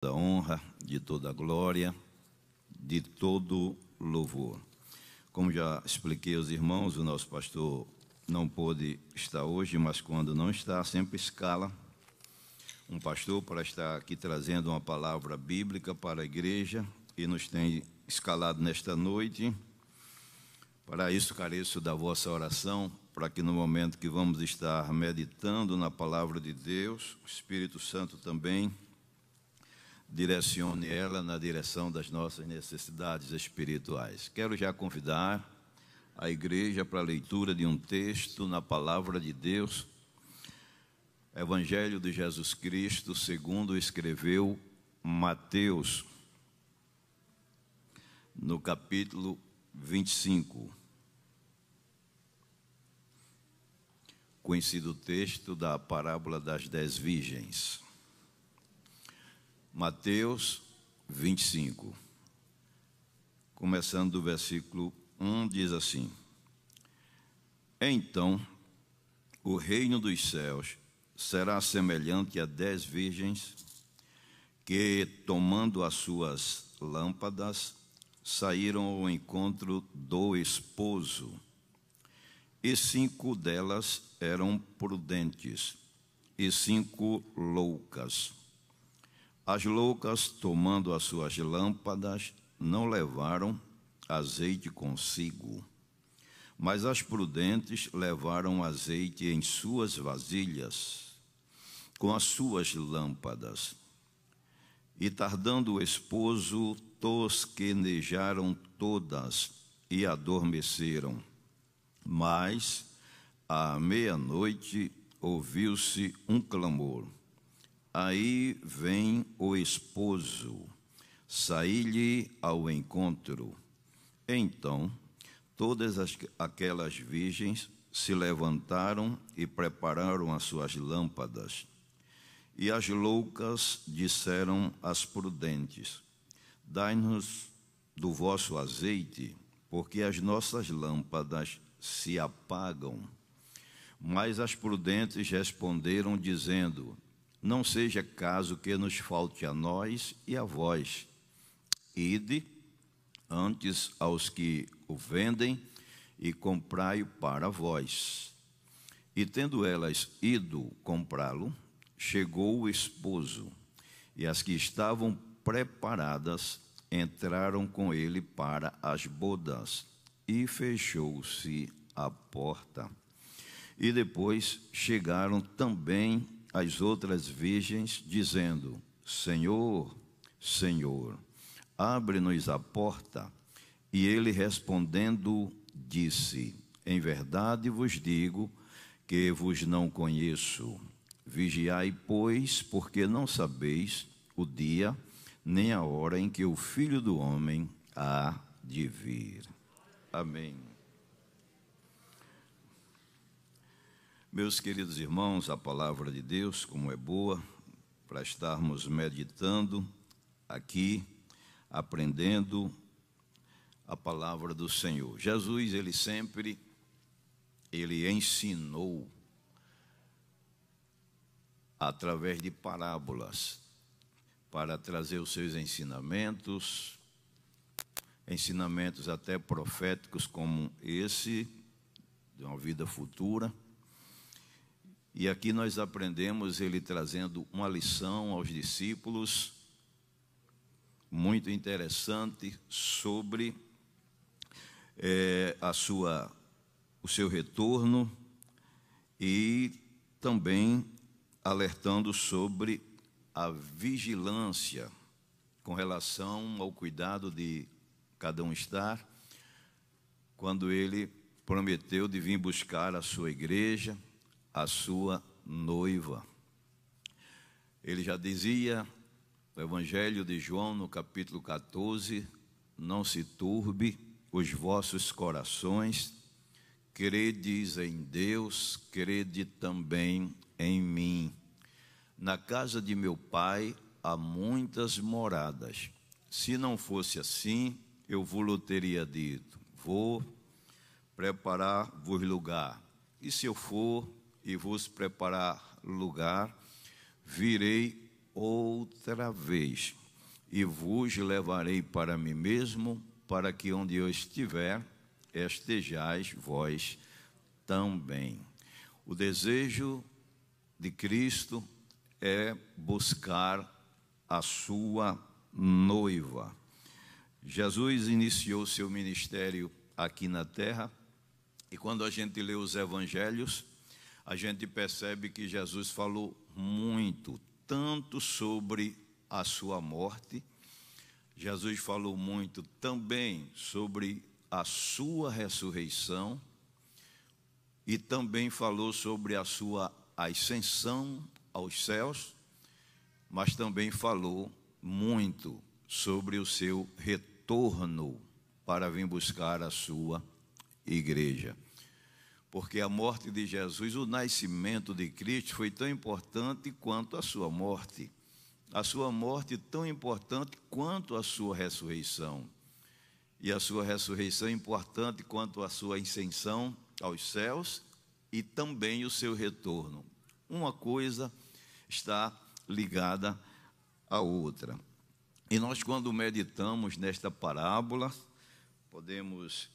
toda honra, de toda glória, de todo louvor. Como já expliquei aos irmãos, o nosso pastor não pôde estar hoje, mas quando não está, sempre escala um pastor para estar aqui trazendo uma palavra bíblica para a igreja e nos tem escalado nesta noite. Para isso, careço da vossa oração, para que no momento que vamos estar meditando na palavra de Deus, o Espírito Santo também direcione ela na direção das nossas necessidades espirituais. Quero já convidar a igreja para a leitura de um texto na palavra de Deus, Evangelho de Jesus Cristo, segundo escreveu Mateus, no capítulo 25. Conhecido texto da parábola das dez virgens. Mateus 25, começando do versículo 1, diz assim: Então o reino dos céus será semelhante a dez virgens que, tomando as suas lâmpadas, saíram ao encontro do esposo. E cinco delas eram prudentes, e cinco loucas. As loucas, tomando as suas lâmpadas, não levaram azeite consigo, mas as prudentes levaram azeite em suas vasilhas, com as suas lâmpadas. E tardando o esposo, tosquenejaram todas e adormeceram. Mas, à meia-noite, ouviu-se um clamor Aí vem o esposo, saí-lhe ao encontro. Então, todas as, aquelas virgens se levantaram e prepararam as suas lâmpadas. E as loucas disseram às prudentes: Dai-nos do vosso azeite, porque as nossas lâmpadas se apagam. Mas as prudentes responderam, dizendo: não seja caso que nos falte a nós e a vós. Ide antes aos que o vendem e comprai-o para vós. E tendo elas ido comprá-lo, chegou o esposo, e as que estavam preparadas entraram com ele para as bodas, e fechou-se a porta. E depois chegaram também as outras virgens, dizendo: Senhor, Senhor, abre-nos a porta. E ele respondendo, disse: Em verdade vos digo que vos não conheço. Vigiai, pois, porque não sabeis o dia nem a hora em que o Filho do Homem há de vir. Amém. Meus queridos irmãos, a palavra de Deus, como é boa, para estarmos meditando aqui, aprendendo a palavra do Senhor. Jesus, ele sempre ele ensinou através de parábolas para trazer os seus ensinamentos, ensinamentos até proféticos como esse de uma vida futura e aqui nós aprendemos ele trazendo uma lição aos discípulos muito interessante sobre é, a sua, o seu retorno e também alertando sobre a vigilância com relação ao cuidado de cada um estar, quando ele prometeu de vir buscar a sua igreja a sua noiva. Ele já dizia no Evangelho de João, no capítulo 14: Não se turbe os vossos corações, credes em Deus, crede também em mim. Na casa de meu pai há muitas moradas. Se não fosse assim, eu vos teria dito: Vou preparar-vos lugar. E se eu for e vos preparar lugar, virei outra vez, e vos levarei para mim mesmo, para que onde eu estiver, estejais vós também. O desejo de Cristo é buscar a sua noiva. Jesus iniciou seu ministério aqui na terra, e quando a gente lê os evangelhos, a gente percebe que Jesus falou muito, tanto sobre a sua morte, Jesus falou muito também sobre a sua ressurreição e também falou sobre a sua ascensão aos céus, mas também falou muito sobre o seu retorno para vir buscar a sua igreja. Porque a morte de Jesus, o nascimento de Cristo foi tão importante quanto a sua morte. A sua morte tão importante quanto a sua ressurreição. E a sua ressurreição é importante quanto a sua ascensão aos céus e também o seu retorno. Uma coisa está ligada à outra. E nós, quando meditamos nesta parábola, podemos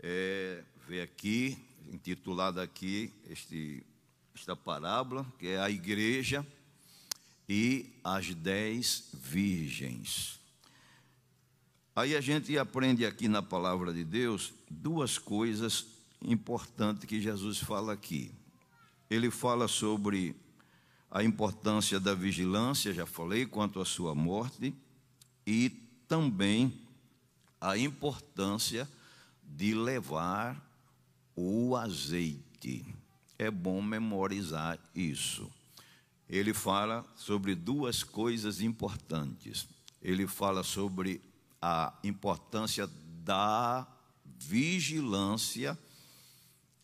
é, ver aqui, intitulada aqui, este, esta parábola, que é a igreja e as dez virgens. Aí a gente aprende aqui na palavra de Deus duas coisas importantes que Jesus fala aqui. Ele fala sobre a importância da vigilância, já falei, quanto à sua morte, e também a importância de levar o azeite. É bom memorizar isso. Ele fala sobre duas coisas importantes. Ele fala sobre a importância da vigilância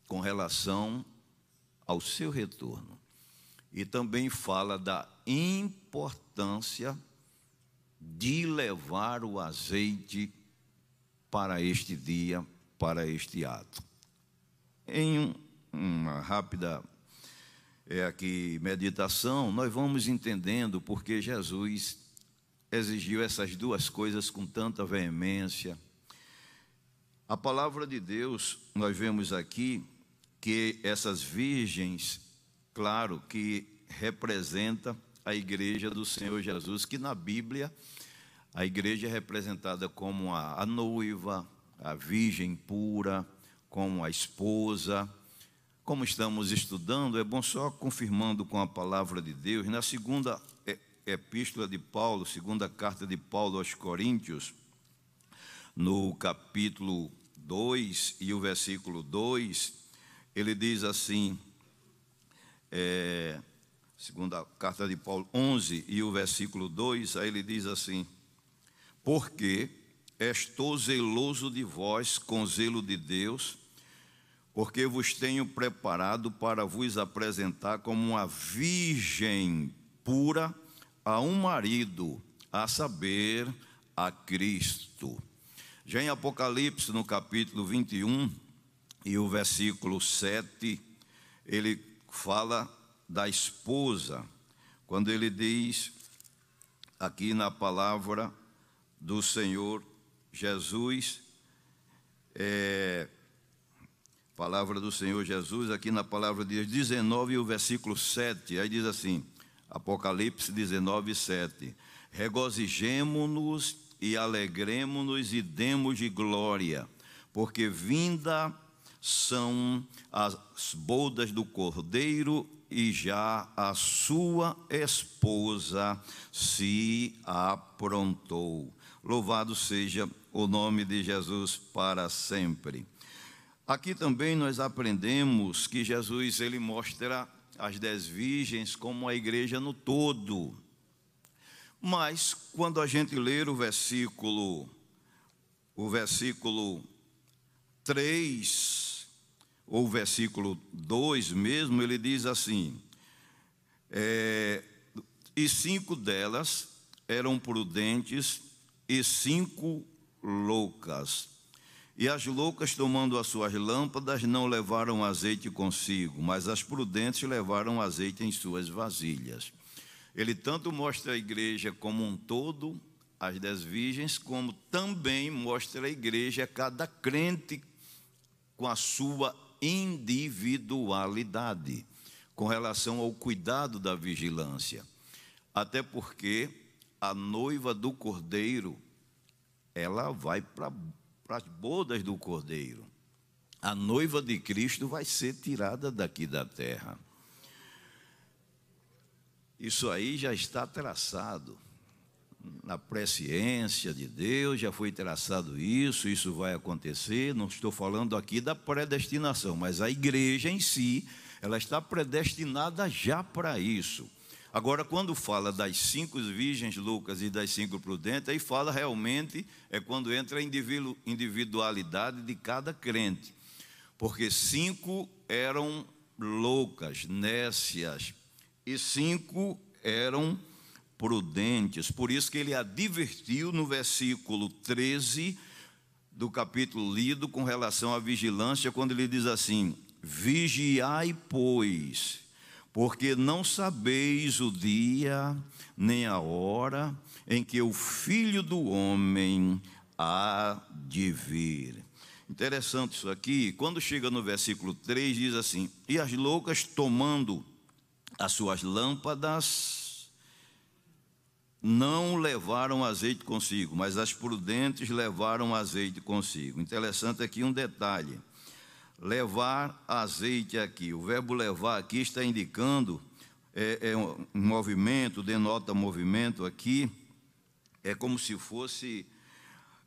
com relação ao seu retorno. E também fala da importância de levar o azeite para este dia, para este ato. Em uma rápida é aqui meditação, nós vamos entendendo porque Jesus exigiu essas duas coisas com tanta veemência. A palavra de Deus, nós vemos aqui que essas virgens, claro, que representa a igreja do Senhor Jesus, que na Bíblia a igreja é representada como a, a noiva, a virgem pura, como a esposa. Como estamos estudando, é bom só confirmando com a palavra de Deus, na segunda epístola de Paulo, segunda carta de Paulo aos Coríntios, no capítulo 2 e o versículo 2, ele diz assim, é, segunda carta de Paulo 11 e o versículo 2, aí ele diz assim: Porque estou zeloso de vós com zelo de Deus, porque vos tenho preparado para vos apresentar como uma virgem pura a um marido, a saber, a Cristo. Já em Apocalipse, no capítulo 21 e o versículo 7, ele fala da esposa, quando ele diz, aqui na palavra do Senhor Jesus, é, palavra do Senhor Jesus, aqui na palavra de Deus, 19 e o versículo 7, aí diz assim: Apocalipse 19, 7. Regozijemo-nos e alegremos-nos e demos de glória, porque vinda são as bodas do Cordeiro e já a sua esposa se aprontou. Louvado seja o nome de Jesus para sempre. Aqui também nós aprendemos que Jesus ele mostra as dez virgens como a igreja no todo. Mas quando a gente ler o versículo, o versículo 3, ou o versículo 2 mesmo, ele diz assim: é, e cinco delas eram prudentes e cinco loucas. E as loucas, tomando as suas lâmpadas, não levaram azeite consigo, mas as prudentes levaram azeite em suas vasilhas. ele tanto mostra a igreja como um todo, as dez virgens, como também mostra a igreja, cada crente, com a sua individualidade, com relação ao cuidado da vigilância. Até porque a noiva do cordeiro, ela vai para as bodas do cordeiro. A noiva de Cristo vai ser tirada daqui da terra. Isso aí já está traçado na presciência de Deus, já foi traçado isso, isso vai acontecer. Não estou falando aqui da predestinação, mas a igreja em si, ela está predestinada já para isso. Agora, quando fala das cinco virgens Lucas e das cinco prudentes, aí fala realmente, é quando entra a individualidade de cada crente. Porque cinco eram loucas, nécias, e cinco eram prudentes. Por isso que ele advertiu no versículo 13 do capítulo lido com relação à vigilância, quando ele diz assim: Vigiai, pois, porque não sabeis o dia nem a hora em que o filho do homem há de vir. Interessante isso aqui, quando chega no versículo 3, diz assim: E as loucas tomando as suas lâmpadas não levaram azeite consigo, mas as prudentes levaram azeite consigo. Interessante aqui um detalhe. Levar azeite aqui, o verbo levar aqui está indicando é, é um movimento, denota movimento aqui, é como se fosse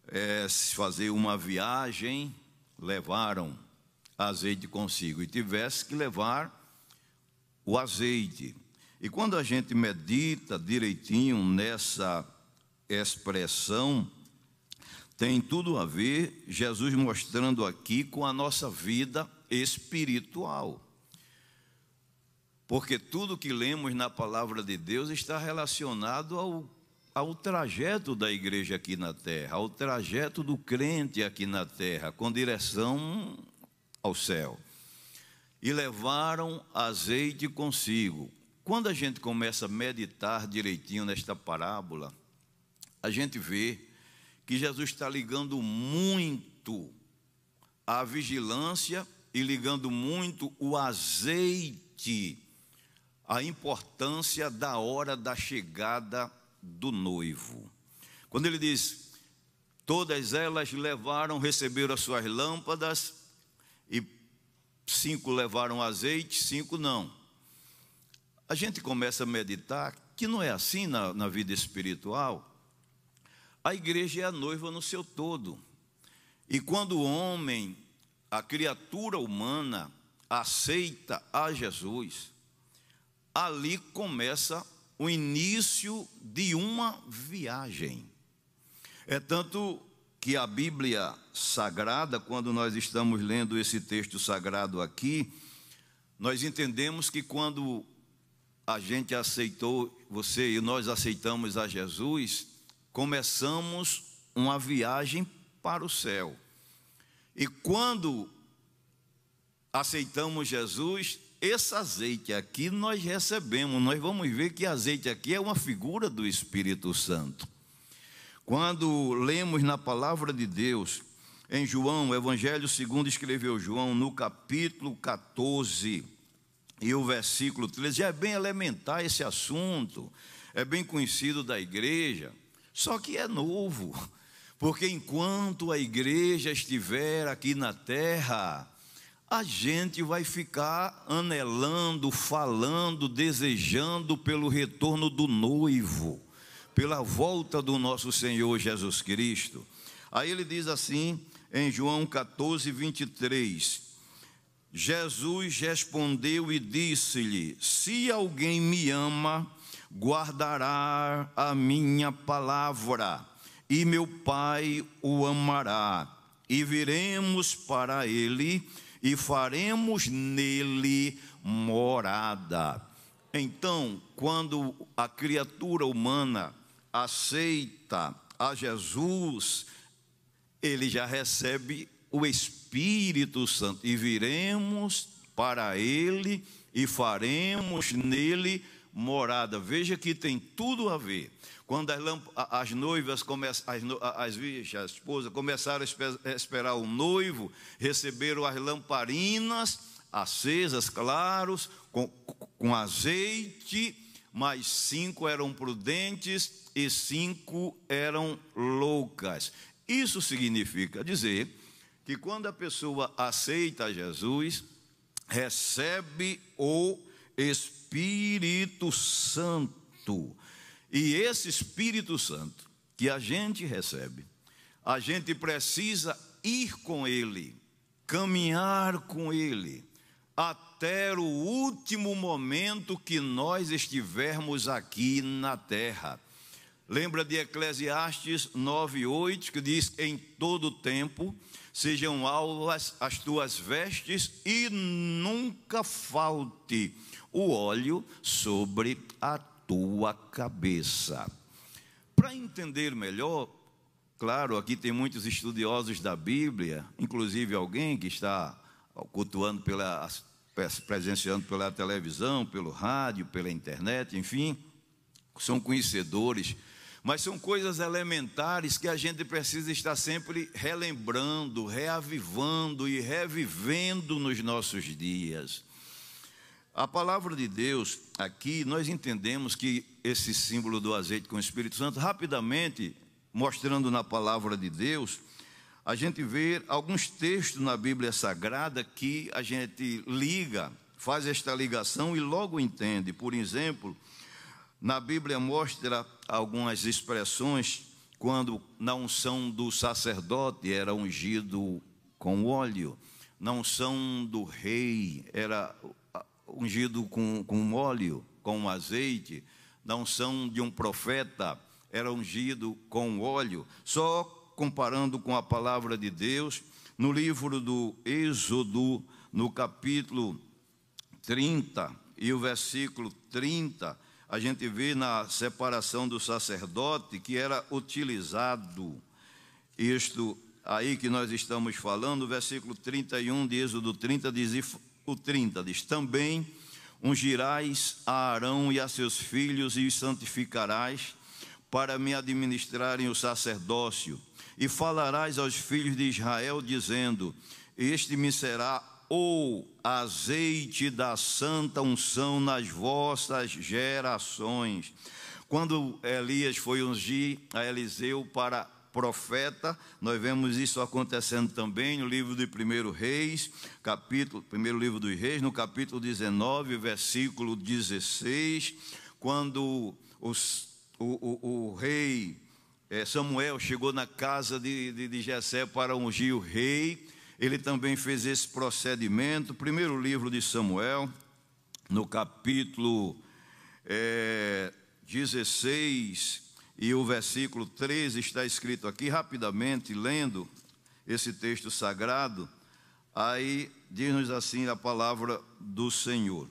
é, fazer uma viagem, levaram azeite consigo. E tivesse que levar o azeite. E quando a gente medita direitinho nessa expressão, tem tudo a ver Jesus mostrando aqui com a nossa vida espiritual. Porque tudo que lemos na palavra de Deus está relacionado ao, ao trajeto da igreja aqui na terra, ao trajeto do crente aqui na terra, com direção ao céu e levaram azeite consigo. Quando a gente começa a meditar direitinho nesta parábola, a gente vê que Jesus está ligando muito a vigilância e ligando muito o azeite, a importância da hora da chegada do noivo. Quando ele diz, todas elas levaram, receberam as suas lâmpadas e cinco levaram azeite, cinco não. A gente começa a meditar que não é assim na, na vida espiritual. A igreja é a noiva no seu todo. E quando o homem, a criatura humana, aceita a Jesus, ali começa o início de uma viagem. É tanto que a Bíblia Sagrada, quando nós estamos lendo esse texto sagrado aqui, nós entendemos que quando a gente aceitou, você e nós aceitamos a Jesus, começamos uma viagem para o céu. E quando aceitamos Jesus, esse azeite aqui nós recebemos. Nós vamos ver que azeite aqui é uma figura do Espírito Santo. Quando lemos na palavra de Deus, em João, o Evangelho segundo escreveu João, no capítulo 14 e o versículo 13, já é bem elementar esse assunto, é bem conhecido da igreja, só que é novo, porque enquanto a igreja estiver aqui na terra, a gente vai ficar anelando, falando, desejando pelo retorno do noivo pela volta do nosso Senhor Jesus Cristo. Aí ele diz assim em João 14, 23: Jesus respondeu e disse-lhe: Se alguém me ama, guardará a minha palavra, e meu Pai o amará, e viremos para ele e faremos nele morada. Então, quando a criatura humana aceita a Jesus, ele já recebe o Espírito Santo e viremos para ele e faremos nele morada. Veja que tem tudo a ver. Quando as, as noivas, as, as, virgens, a esposa, começaram a esperar o noivo, receberam as lamparinas acesas, claros, com, com azeite, mas cinco eram prudentes e cinco eram loucas. Isso significa dizer que quando a pessoa aceita Jesus, recebe o Espírito Santo. E esse Espírito Santo que a gente recebe, a gente precisa ir com ele, caminhar com ele, até o último momento que nós estivermos aqui na terra. Lembra de Eclesiastes 9:8 que diz: "Em todo tempo sejam alvas as tuas vestes e nunca falte o óleo sobre a tua cabeça". Para entender melhor, claro, aqui tem muitos estudiosos da Bíblia, inclusive alguém que está cultuando pela presenciando pela televisão, pelo rádio, pela internet, enfim, são conhecedores mas são coisas elementares que a gente precisa estar sempre relembrando, reavivando e revivendo nos nossos dias. A palavra de Deus, aqui, nós entendemos que esse símbolo do azeite com o Espírito Santo, rapidamente, mostrando na palavra de Deus, a gente vê alguns textos na Bíblia Sagrada que a gente liga, faz esta ligação e logo entende. Por exemplo, na Bíblia mostra algumas expressões quando na unção do sacerdote era ungido com óleo, na unção do rei era ungido com, com óleo, com azeite, na unção de um profeta era ungido com óleo. Só comparando com a palavra de Deus, no livro do Êxodo, no capítulo 30 e o versículo 30, a gente vê na separação do sacerdote que era utilizado isto aí que nós estamos falando, versículo 31 de Êxodo 30 diz o 30 diz: "Também ungirás a Arão e a seus filhos e os santificarás para me administrarem o sacerdócio, e falarás aos filhos de Israel dizendo: Este me será ou azeite da santa unção nas vossas gerações. Quando Elias foi ungir a Eliseu para profeta, nós vemos isso acontecendo também no livro de 1 Reis, capítulo, primeiro livro dos Reis, no capítulo 19, versículo 16, quando os, o, o, o, rei eh, Samuel chegou na casa de, de, de Jessé para ungir o rei, ele também fez esse procedimento. Primeiro livro de Samuel, no capítulo é, 16 e o versículo 13 está escrito aqui, rapidamente, lendo esse texto sagrado. Aí diz-nos assim a palavra do Senhor.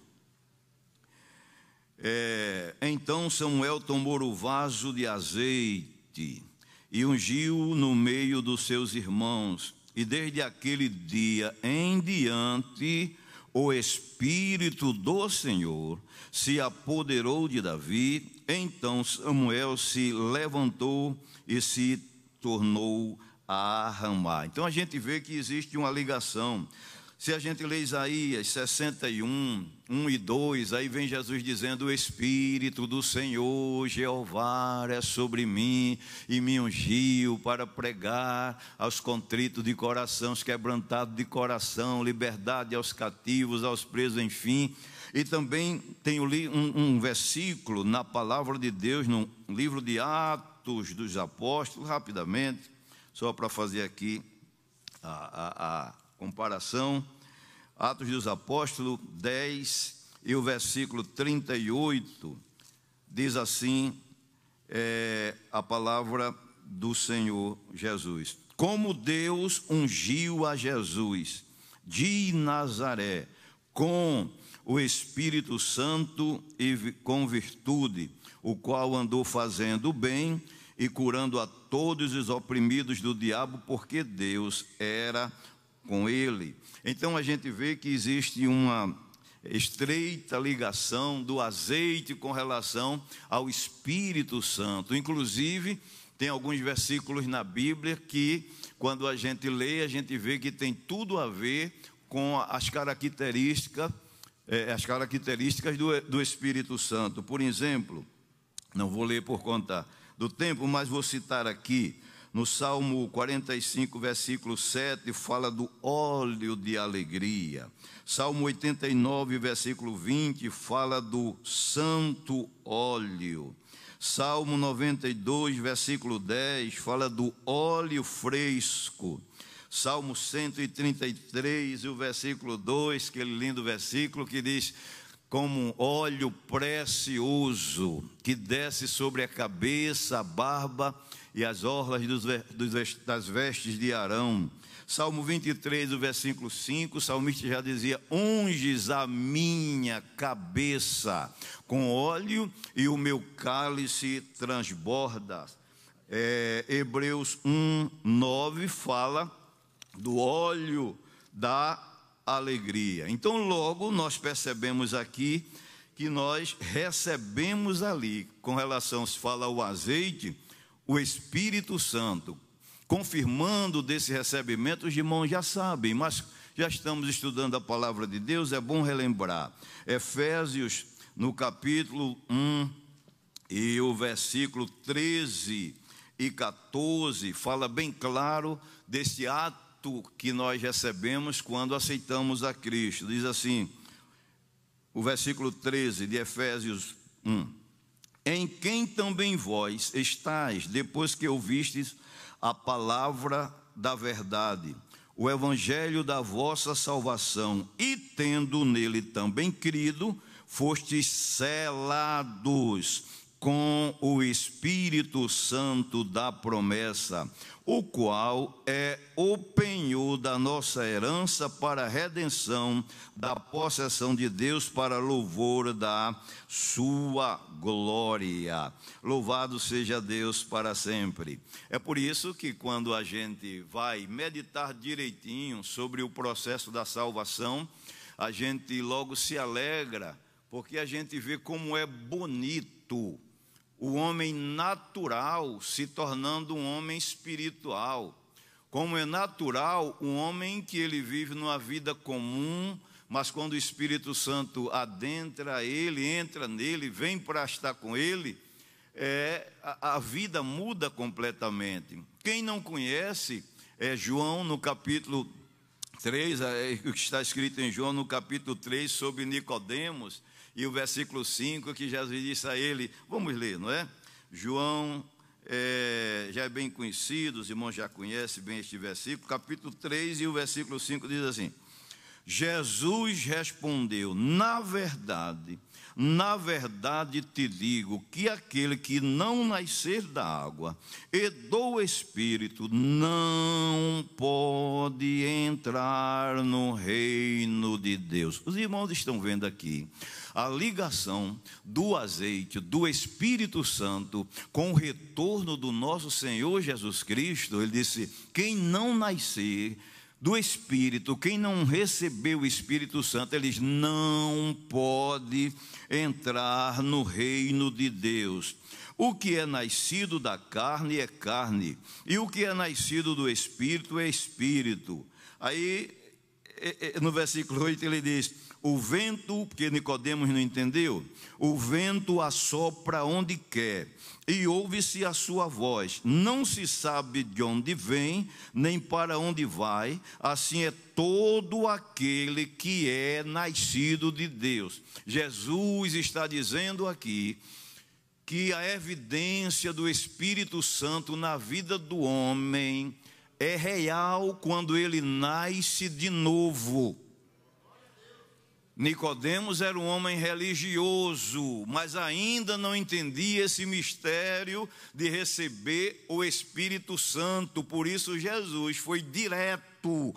É, então Samuel tomou o vaso de azeite e ungiu no meio dos seus irmãos e desde aquele dia em diante, o Espírito do Senhor se apoderou de Davi. Então Samuel se levantou e se tornou a ramar. Então a gente vê que existe uma ligação se a gente lê Isaías 61, 1 e 2, aí vem Jesus dizendo: O Espírito do Senhor Jeová é sobre mim e me ungiu para pregar aos contritos de coração, os quebrantados de coração, liberdade aos cativos, aos presos, enfim. E também tem um, um versículo na palavra de Deus, no livro de Atos dos Apóstolos, rapidamente, só para fazer aqui a, a, a comparação. Atos dos Apóstolos 10 e o versículo 38 diz assim é, a palavra do Senhor Jesus. Como Deus ungiu a Jesus de Nazaré com o Espírito Santo e com virtude, o qual andou fazendo bem e curando a todos os oprimidos do diabo, porque Deus era com ele. Então a gente vê que existe uma estreita ligação do azeite com relação ao Espírito Santo. Inclusive, tem alguns versículos na Bíblia que, quando a gente lê, a gente vê que tem tudo a ver com as características, é, as características do, do Espírito Santo. Por exemplo, não vou ler por conta do tempo, mas vou citar aqui no Salmo 45, versículo 7, fala do óleo de alegria. Salmo 89, versículo 20, fala do santo óleo. Salmo 92, versículo 10, fala do óleo fresco. Salmo 133, o versículo 2, aquele lindo versículo que diz: como óleo precioso que desce sobre a cabeça, a barba e as orlas das vestes de Arão. Salmo 23, o versículo 5, o salmista já dizia: Unges a minha cabeça com óleo e o meu cálice transborda. É, Hebreus 1, 9 fala do óleo da alegria. Então, logo nós percebemos aqui que nós recebemos ali, com relação, se fala o azeite, o Espírito Santo. Confirmando desse recebimento, os irmãos já sabem, mas já estamos estudando a palavra de Deus, é bom relembrar. Efésios, no capítulo 1 e o versículo 13 e 14, fala bem claro desse ato que nós recebemos quando aceitamos a Cristo. Diz assim, o versículo 13 de Efésios 1 em quem também vós estáis, depois que ouvistes a palavra da verdade, o evangelho da vossa salvação, e tendo nele também crido, fostes selados com o Espírito Santo da promessa, o qual é o penhor da nossa herança para a redenção da possessão de Deus para louvor da sua glória. Louvado seja Deus para sempre. É por isso que quando a gente vai meditar direitinho sobre o processo da salvação, a gente logo se alegra, porque a gente vê como é bonito o homem natural se tornando um homem espiritual. Como é natural um homem que ele vive numa vida comum, mas quando o Espírito Santo adentra ele, entra nele, vem para estar com ele, é, a, a vida muda completamente. Quem não conhece, é João no capítulo 3, é, o que está escrito em João no capítulo 3 sobre Nicodemos, e o versículo 5 que Jesus disse a ele, vamos ler, não é? João é, já é bem conhecido, os irmãos já conhecem bem este versículo, capítulo 3 e o versículo 5 diz assim: Jesus respondeu: Na verdade, na verdade te digo que aquele que não nascer da água e do Espírito não pode entrar no reino de Deus. Os irmãos estão vendo aqui a ligação do azeite, do Espírito Santo, com o retorno do nosso Senhor Jesus Cristo. Ele disse: quem não nascer do Espírito, quem não recebeu o Espírito Santo, eles não pode entrar no reino de Deus. O que é nascido da carne é carne, e o que é nascido do Espírito é Espírito. Aí, é, é, no versículo 8, ele diz: O vento, porque Nicodemos não entendeu, o vento assopra onde quer e ouve-se a sua voz. Não se sabe de onde vem, nem para onde vai, assim é todo aquele que é nascido de Deus. Jesus está dizendo aqui que a evidência do Espírito Santo na vida do homem é real quando ele nasce de novo. Nicodemos era um homem religioso, mas ainda não entendia esse mistério de receber o Espírito Santo. Por isso Jesus foi direto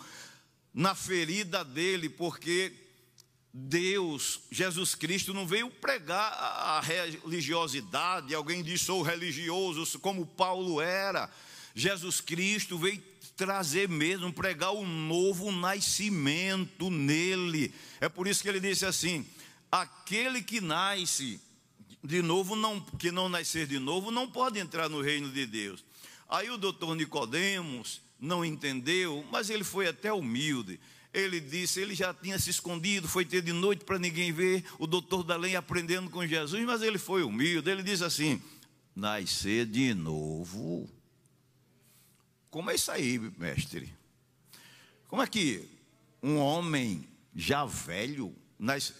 na ferida dele, porque Deus, Jesus Cristo, não veio pregar a religiosidade. Alguém disse sou religioso, como Paulo era. Jesus Cristo veio trazer mesmo, pregar o novo nascimento nele. É por isso que ele disse assim: aquele que nasce de novo, não, que não nascer de novo, não pode entrar no reino de Deus. Aí o doutor Nicodemos não entendeu, mas ele foi até humilde. Ele disse, ele já tinha se escondido, foi ter de noite para ninguém ver, o doutor da lei aprendendo com Jesus, mas ele foi humilde. Ele diz assim: nascer de novo como é isso aí, mestre? Como é que um homem já velho,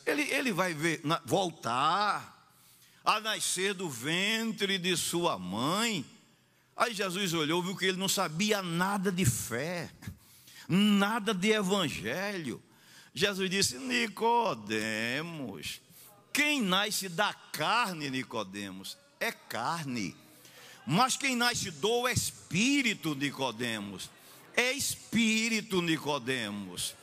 ele, ele vai ver, voltar a nascer do ventre de sua mãe? Aí Jesus olhou, viu que ele não sabia nada de fé, nada de evangelho. Jesus disse: Nicodemos, quem nasce da carne, Nicodemos, é carne. Mas quem nasce do espírito, Nicodemos, é espírito, Nicodemos.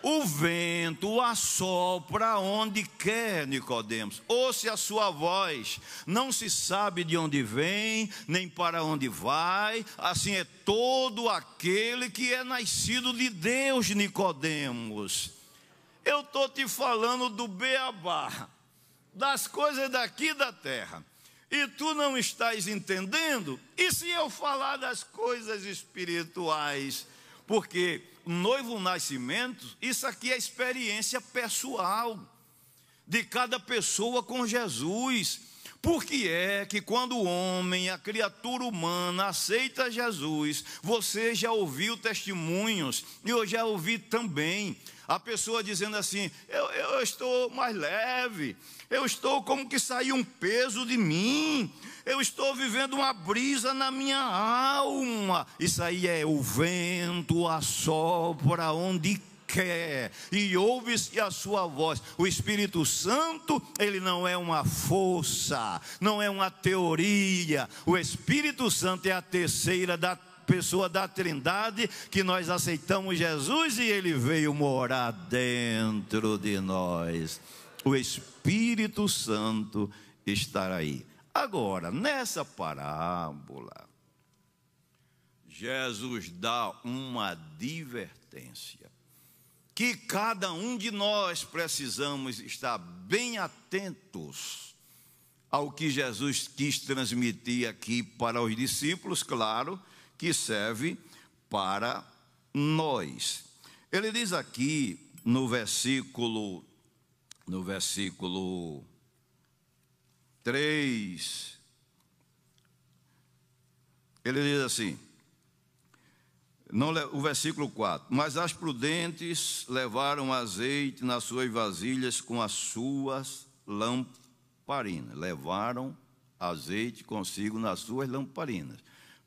O vento assopra onde quer, Nicodemos. Ouça a sua voz. Não se sabe de onde vem, nem para onde vai. Assim é todo aquele que é nascido de Deus, Nicodemos. Eu estou te falando do beabá, das coisas daqui da terra e tu não estás entendendo? E se eu falar das coisas espirituais? Porque noivo nascimento, isso aqui é experiência pessoal de cada pessoa com Jesus. Por que é que quando o homem, a criatura humana, aceita Jesus, você já ouviu testemunhos, e eu já ouvi também, a pessoa dizendo assim: eu, eu estou mais leve, eu estou como que saiu um peso de mim, eu estou vivendo uma brisa na minha alma. Isso aí é o vento assopra onde quer e ouve-se a sua voz. O Espírito Santo, ele não é uma força, não é uma teoria. O Espírito Santo é a terceira da pessoa da Trindade que nós aceitamos Jesus e ele veio morar dentro de nós o Espírito Santo estará aí. Agora, nessa parábola, Jesus dá uma advertência que cada um de nós precisamos estar bem atentos ao que Jesus quis transmitir aqui para os discípulos, claro, que serve para nós. Ele diz aqui no versículo no versículo 3, ele diz assim, não, o versículo 4: Mas as prudentes levaram azeite nas suas vasilhas com as suas lamparinas. Levaram azeite consigo nas suas lamparinas.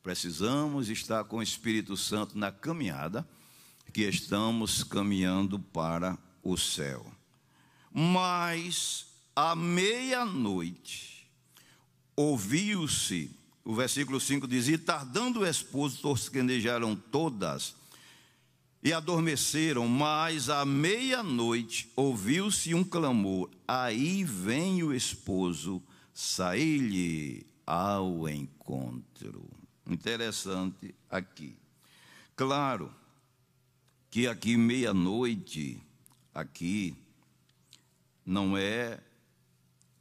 Precisamos estar com o Espírito Santo na caminhada, que estamos caminhando para o céu. Mas à meia-noite ouviu-se, o versículo 5 diz: E tardando o esposo, tosquenejaram todas e adormeceram, mas à meia-noite ouviu-se um clamor: Aí vem o esposo, saí-lhe ao encontro. Interessante aqui. Claro que aqui meia-noite, aqui não é,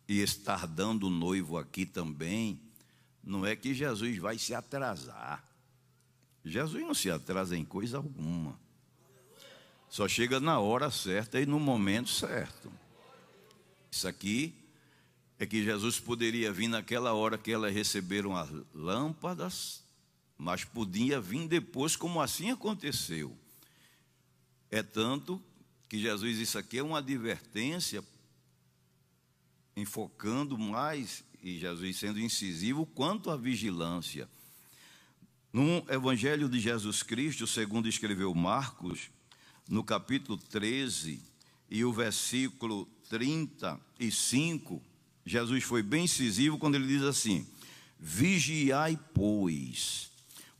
e estar dando o noivo aqui também, não é que Jesus vai se atrasar. Jesus não se atrasa em coisa alguma. Só chega na hora certa e no momento certo. Isso aqui é que Jesus poderia vir naquela hora que elas receberam as lâmpadas, mas podia vir depois, como assim aconteceu. É tanto que Jesus, isso aqui é uma advertência enfocando mais, e Jesus sendo incisivo, quanto à vigilância. No Evangelho de Jesus Cristo, segundo escreveu Marcos, no capítulo 13 e o versículo 35, Jesus foi bem incisivo quando ele diz assim: Vigiai, pois,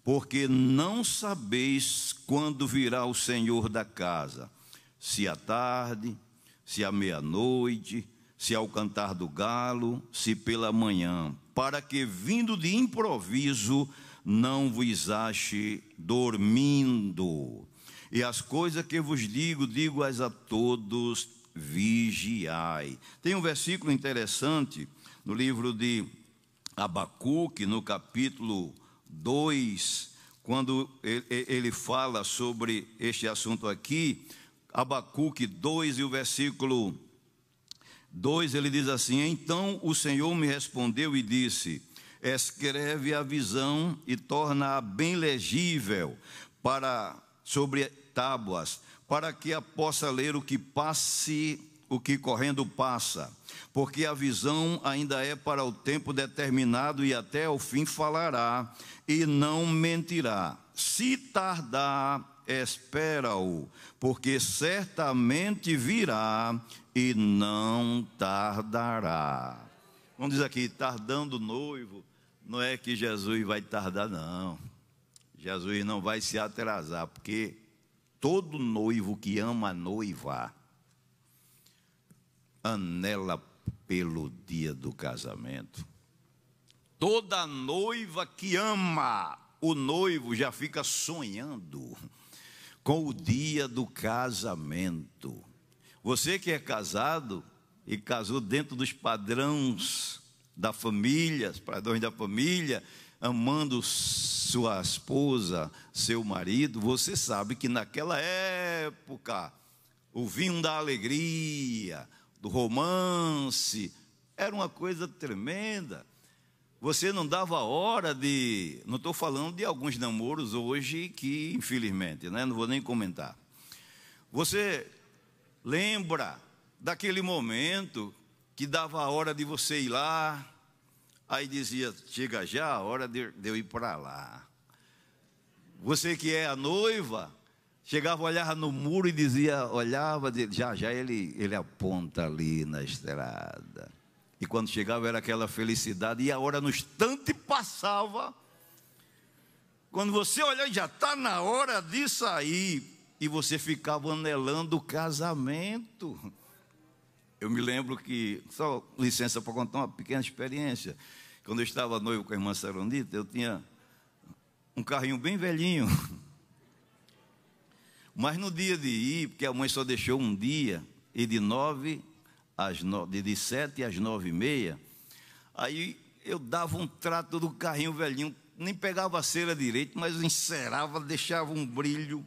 porque não sabeis quando virá o Senhor da casa, se à tarde, se à meia-noite, se ao cantar do galo, se pela manhã, para que vindo de improviso não vos ache dormindo. E as coisas que vos digo, digo-as a todos, vigiai. Tem um versículo interessante no livro de Abacuque, no capítulo 2, quando ele fala sobre este assunto aqui, Abacuque 2 e o versículo 2, ele diz assim: Então o Senhor me respondeu e disse: Escreve a visão e torna-a bem legível para sobre tábuas, para que a possa ler o que passe, o que correndo passa, porque a visão ainda é para o tempo determinado e até o fim falará e não mentirá. Se tardar, espera-o, porque certamente virá e não tardará. Vamos dizer aqui, tardando o noivo, não é que Jesus vai tardar, não. Jesus não vai se atrasar, porque todo noivo que ama a noiva anela pelo dia do casamento. Toda noiva que ama o noivo já fica sonhando com o dia do casamento. Você que é casado e casou dentro dos padrões da família, padrões da família, amando sua esposa, seu marido, você sabe que naquela época o vinho da alegria, do romance, era uma coisa tremenda. Você não dava hora de. Não estou falando de alguns namoros hoje que, infelizmente, né, não vou nem comentar. Você lembra daquele momento que dava a hora de você ir lá, Aí dizia: chega já a hora de, eu ir para lá. Você que é a noiva, chegava, olhava no muro e dizia, olhava, já já ele, ele aponta ali na estrada. E quando chegava era aquela felicidade, e a hora no instante passava. Quando você olhava, já está na hora de sair. E você ficava anelando o casamento. Eu me lembro que, só licença para contar uma pequena experiência. Quando eu estava noivo com a irmã Sarondita, eu tinha um carrinho bem velhinho. Mas no dia de ir, porque a mãe só deixou um dia, e de nove às nove, de sete às nove e meia, aí eu dava um trato do carrinho velhinho, nem pegava a cera direito, mas encerava, deixava um brilho.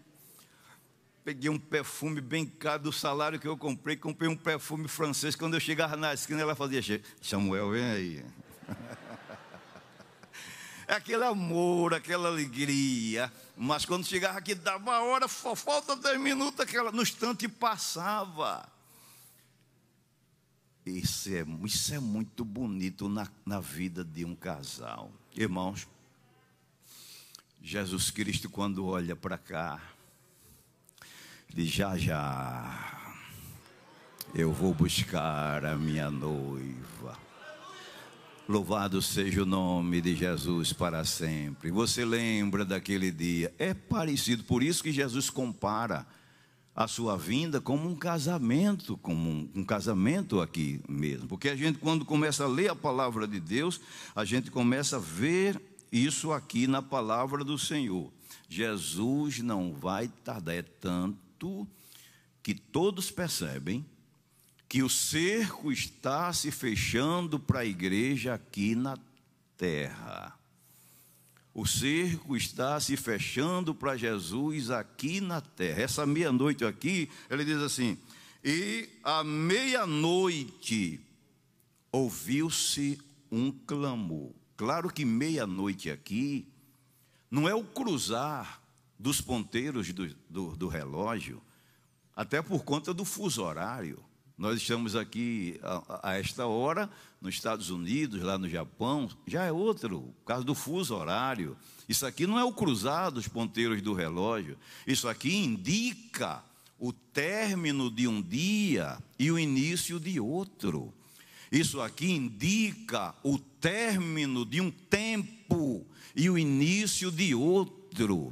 Peguei um perfume bem caro do salário que eu comprei, comprei um perfume francês. Quando eu chegava na esquina, ela fazia: Samuel, vem aí. Aquele amor, aquela alegria. Mas quando chegava aqui, dava a hora, falta 10 minutos, aquela, no instante passava. Isso é, isso é muito bonito na, na vida de um casal. Irmãos, Jesus Cristo, quando olha para cá, diz: já, já, eu vou buscar a minha noiva. Louvado seja o nome de Jesus para sempre. Você lembra daquele dia? É parecido, por isso que Jesus compara a sua vinda como um casamento, como um, um, casamento aqui mesmo. Porque a gente, quando começa a ler a palavra de Deus, a gente começa a ver isso aqui na palavra do Senhor. Jesus não vai tardar, é tanto que todos percebem que o cerco está se fechando para a igreja aqui na terra. O cerco está se fechando para Jesus aqui na terra. Essa meia-noite aqui, ele diz assim: E à meia-noite ouviu-se um clamor. Claro que meia-noite aqui não é o cruzar dos ponteiros do, do, do relógio, até por conta do fuso horário. Nós estamos aqui a, a, esta hora, nos Estados Unidos, lá no Japão, já é outro, por causa do fuso horário. Isso aqui não é o cruzar dos ponteiros do relógio. Isso aqui indica o término de um dia e o início de outro. Isso aqui indica o término de um tempo e o início de outro.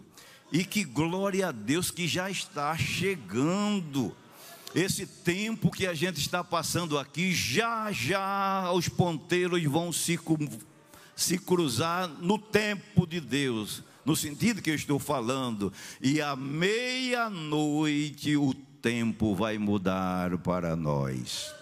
E que glória a Deus que já está chegando esse tempo que a gente está passando aqui, já já os ponteiros vão se se cruzar no tempo de Deus, no sentido que eu estou falando, e à meia-noite o tempo vai mudar para nós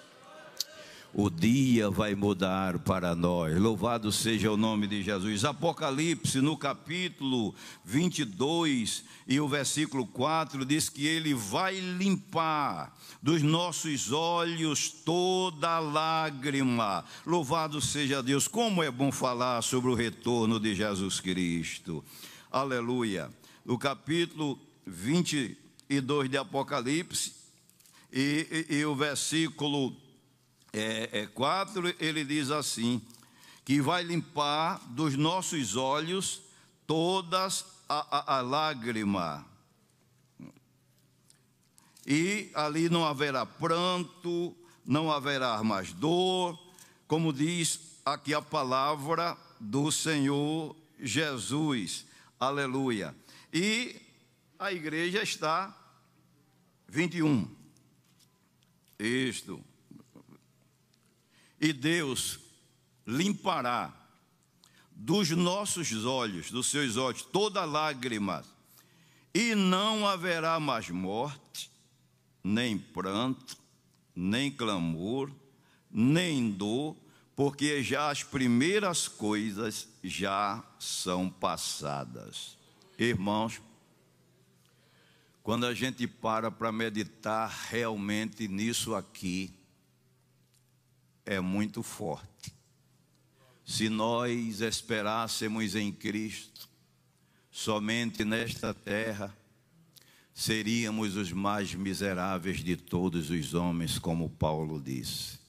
o dia vai mudar para nós. Louvado seja o nome de Jesus. Apocalipse, no capítulo 22 e o versículo 4, diz que ele vai limpar dos nossos olhos toda lágrima. Louvado seja Deus. Como é bom falar sobre o retorno de Jesus Cristo. Aleluia. No capítulo 22 de Apocalipse e, e, e o versículo é, é, 4, ele diz assim: que vai limpar dos nossos olhos todas a, a, a lágrima. E ali não haverá pranto, não haverá mais dor, como diz aqui a palavra do Senhor Jesus. Aleluia. E a igreja está 21. Isto e Deus limpará dos nossos olhos, dos seus olhos, toda lágrima, e não haverá mais morte, nem pranto, nem clamor, nem dor, porque já as primeiras coisas já são passadas. Irmãos, quando a gente para para meditar realmente nisso aqui, é muito forte. Se nós esperássemos em Cristo, somente nesta terra, seríamos os mais miseráveis de todos os homens, como Paulo disse.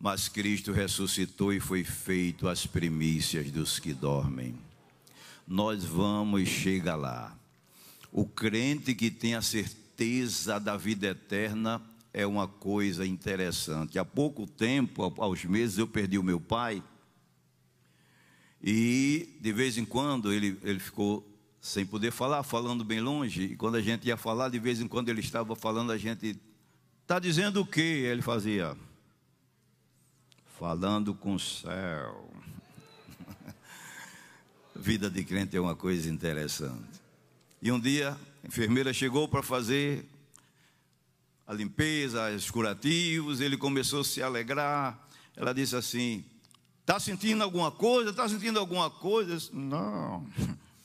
Mas Cristo ressuscitou e foi feito as primícias dos que dormem. Nós vamos chegar lá. O crente que tem a certeza da vida eterna é uma coisa interessante. Há pouco tempo, aos meses, eu perdi o meu pai. E de vez em quando ele, ele ficou sem poder falar, falando bem longe. E quando a gente ia falar, de vez em quando ele estava falando, a gente está dizendo o que? Ele fazia falando com o céu. Vida de crente é uma coisa interessante. E um dia, a enfermeira chegou para fazer a limpeza, os curativos, ele começou a se alegrar. Ela disse assim: Está sentindo alguma coisa? Está sentindo alguma coisa? Disse, Não,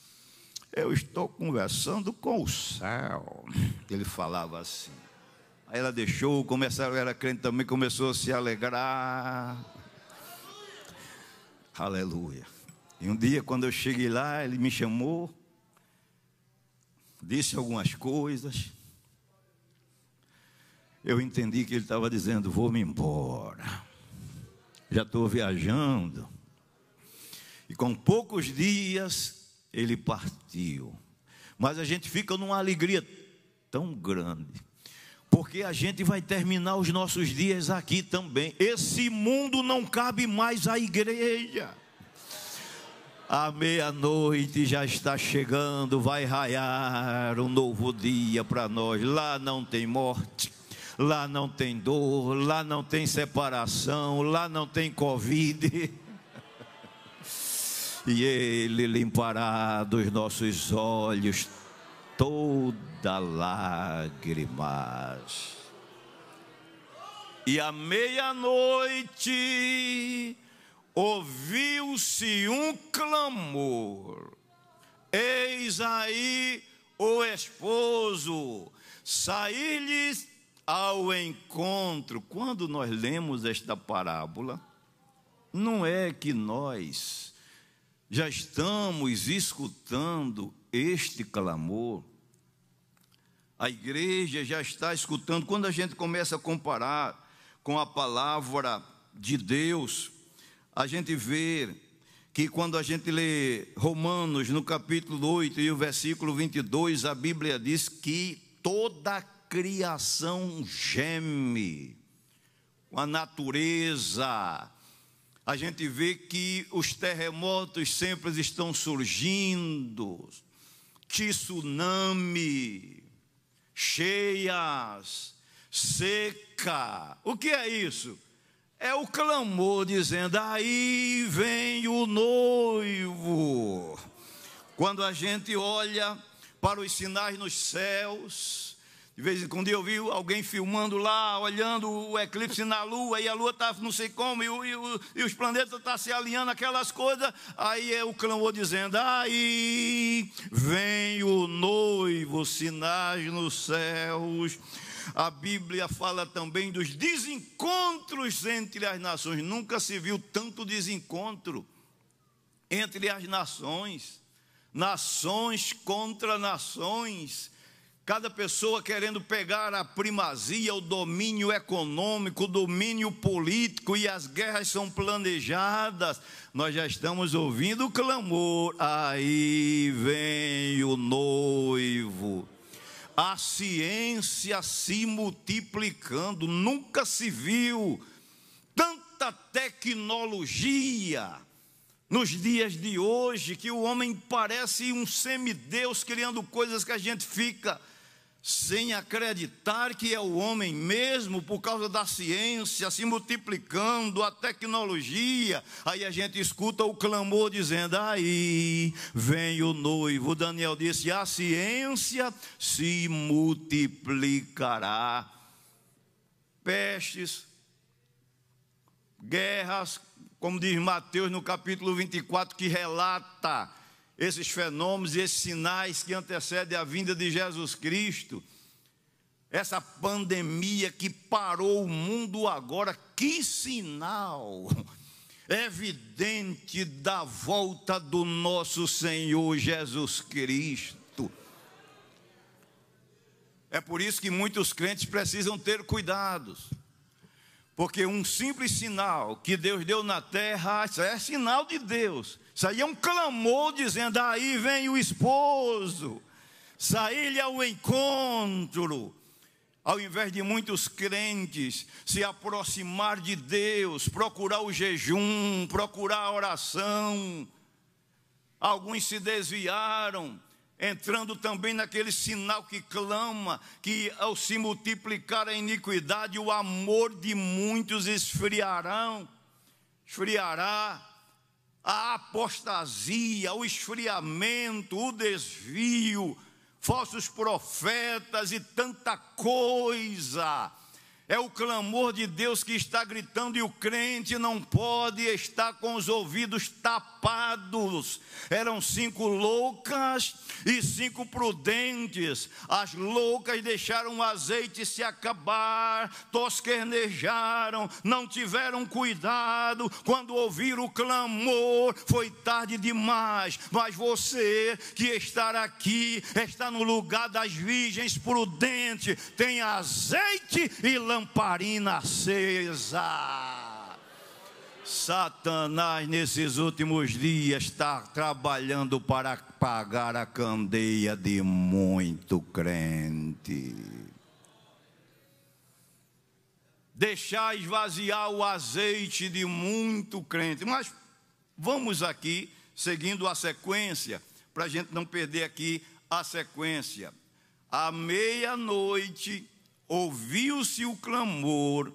eu estou conversando com o céu. Ele falava assim. Aí ela deixou, começaram, era crente também, começou a se alegrar. Aleluia. E um dia, quando eu cheguei lá, ele me chamou, disse algumas coisas eu entendi que ele estava dizendo: vou-me embora, já estou viajando. E com poucos dias ele partiu. Mas a gente fica numa alegria tão grande, porque a gente vai terminar os nossos dias aqui também. Esse mundo não cabe mais à igreja. A meia-noite já está chegando, vai raiar um novo dia para nós. Lá não tem morte, lá não tem dor, lá não tem separação, lá não tem Covid. E Ele limpará dos nossos olhos toda lágrimas. E à meia-noite ouviu-se um clamor: Eis aí o esposo, saí-lhes ao encontro. Quando nós lemos esta parábola, não é que nós já estamos escutando este clamor. A igreja já está escutando. Quando a gente começa a comparar com a palavra de Deus, a gente vê que quando a gente lê Romanos no capítulo 8 e o versículo 22, a Bíblia diz que toda criação geme, com a natureza. A gente vê que os terremotos sempre estão surgindo, tsunami, cheias, seca. O que é isso? é o clamor dizendo: aí vem o noivo. Quando a gente olha para os sinais nos céus, de vez em quando eu vi alguém filmando lá, olhando o eclipse na lua, e a lua está não sei como, e, e, e os planetas estão tá se alinhando, aquelas coisas. Aí é o clamor dizendo: aí vem o noivo, sinais nos céus. A Bíblia fala também dos desencontros entre as nações. Nunca se viu tanto desencontro entre as nações, nações contra nações Cada pessoa querendo pegar a primazia, o domínio econômico, o domínio político, e as guerras são planejadas. Nós já estamos ouvindo o clamor: aí vem o noivo. A ciência se multiplicando, nunca se viu tanta tecnologia nos dias de hoje que o homem parece um semideus criando coisas que a gente fica sem acreditar que é o homem mesmo, por causa da ciência se multiplicando, a tecnologia. Aí a gente escuta o clamor dizendo: aí vem o noivo. Daniel disse: a ciência se multiplicará. Pestes, guerras, como diz Mateus no capítulo 24, que relata esses fenômenos e esses sinais que antecedem a vinda de Jesus Cristo. Essa pandemia que parou o mundo agora, que sinal evidente da volta do nosso Senhor Jesus Cristo. É por isso que muitos crentes precisam ter cuidados. Porque um simples sinal que Deus deu na terra é sinal de Deus. Isso aí é um clamor dizendo: aí vem o esposo, sair-lhe ao encontro. Ao invés de muitos crentes se aproximar de Deus, procurar o jejum, procurar a oração, alguns se desviaram, entrando também naquele sinal que clama que ao se multiplicar a iniquidade, o amor de muitos esfriarão, esfriará a apostasia, o esfriamento, o desvio, falsos profetas e tanta coisa é o clamor de Deus que está gritando e o crente não pode estar com os ouvidos tapados. Eram cinco loucas e cinco prudentes. As loucas deixaram o azeite se acabar, tosquenejaram, não tiveram cuidado. Quando ouviram o clamor, foi tarde demais. Mas você que está aqui, está no lugar das virgens prudentes, tem azeite e lâmpada lamparina acesa. Satanás, nesses últimos dias, está trabalhando para apagar a candeia de muito crente. Deixar esvaziar o azeite de muito crente. Mas vamos aqui, seguindo a sequência, para a gente não perder aqui a sequência. À meia-noite, ouviu-se o clamor,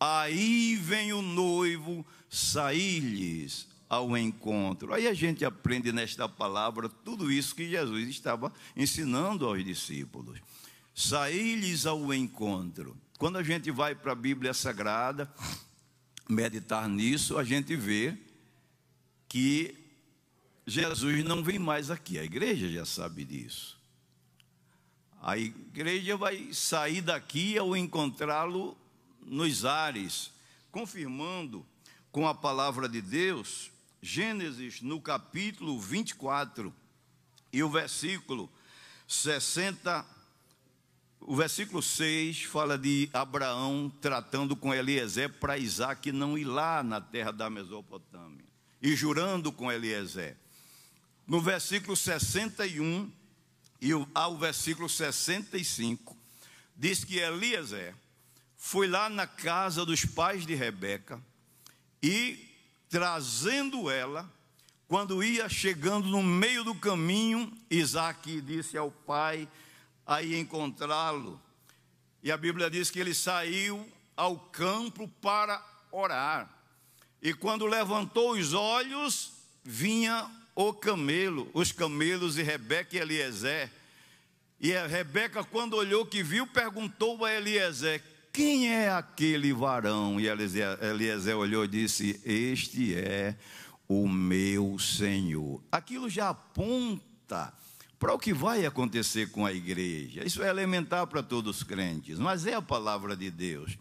aí vem o noivo sair-lhes ao encontro. Aí a gente aprende nesta palavra tudo isso que Jesus estava ensinando aos discípulos. Sair-lhes ao encontro. Quando a gente vai para a Bíblia Sagrada, meditar nisso, a gente vê que Jesus não vem mais aqui. A igreja já sabe disso. A igreja vai sair daqui ao encontrá-lo nos ares, confirmando com a palavra de Deus, Gênesis no capítulo 24 e o versículo 60, o versículo 6 fala de Abraão tratando com Eliezer para Isaac não ir lá na terra da Mesopotâmia e jurando com Eliezer. No versículo 61, e ao versículo 65, diz que Eliezer foi lá na casa dos pais de Rebeca e, trazendo ela, quando ia chegando no meio do caminho, Isaac disse ao pai a ir encontrá-lo. E a Bíblia diz que ele saiu ao campo para orar. E quando levantou os olhos, vinha o camelo, os camelos e Rebeca e Eliezer. E a Rebeca, quando olhou que viu, perguntou a Eliezer: Quem é aquele varão? E Eliezer, olhou e disse: Este é o meu Senhor. Aquilo já aponta para o que vai acontecer com a igreja. Isso é elementar para todos os crentes, mas é a palavra de Deus.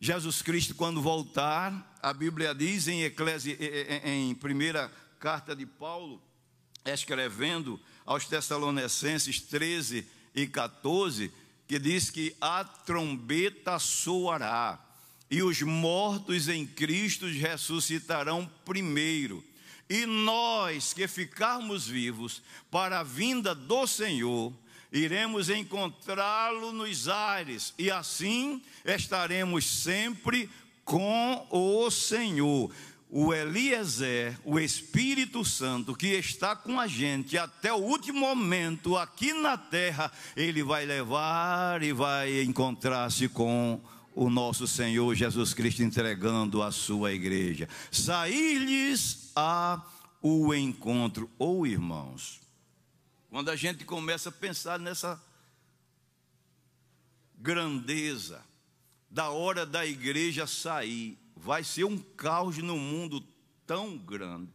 Jesus Cristo, quando voltar, a Bíblia diz em, Eclesi, em primeira carta de Paulo, escrevendo aos Tessalonicenses 13 e 14, que diz que a trombeta soará e os mortos em Cristo ressuscitarão primeiro. E nós que ficarmos vivos para a vinda do Senhor, iremos encontrá-lo nos ares, e assim estaremos sempre com o Senhor. O Eliezer, o Espírito Santo, que está com a gente até o último momento aqui na terra, ele vai levar e vai encontrar-se com o nosso Senhor Jesus Cristo entregando a sua igreja. Sair-lhes a o encontro, ou irmãos, quando a gente começa a pensar nessa grandeza da hora da igreja sair, vai ser um caos no mundo tão grande.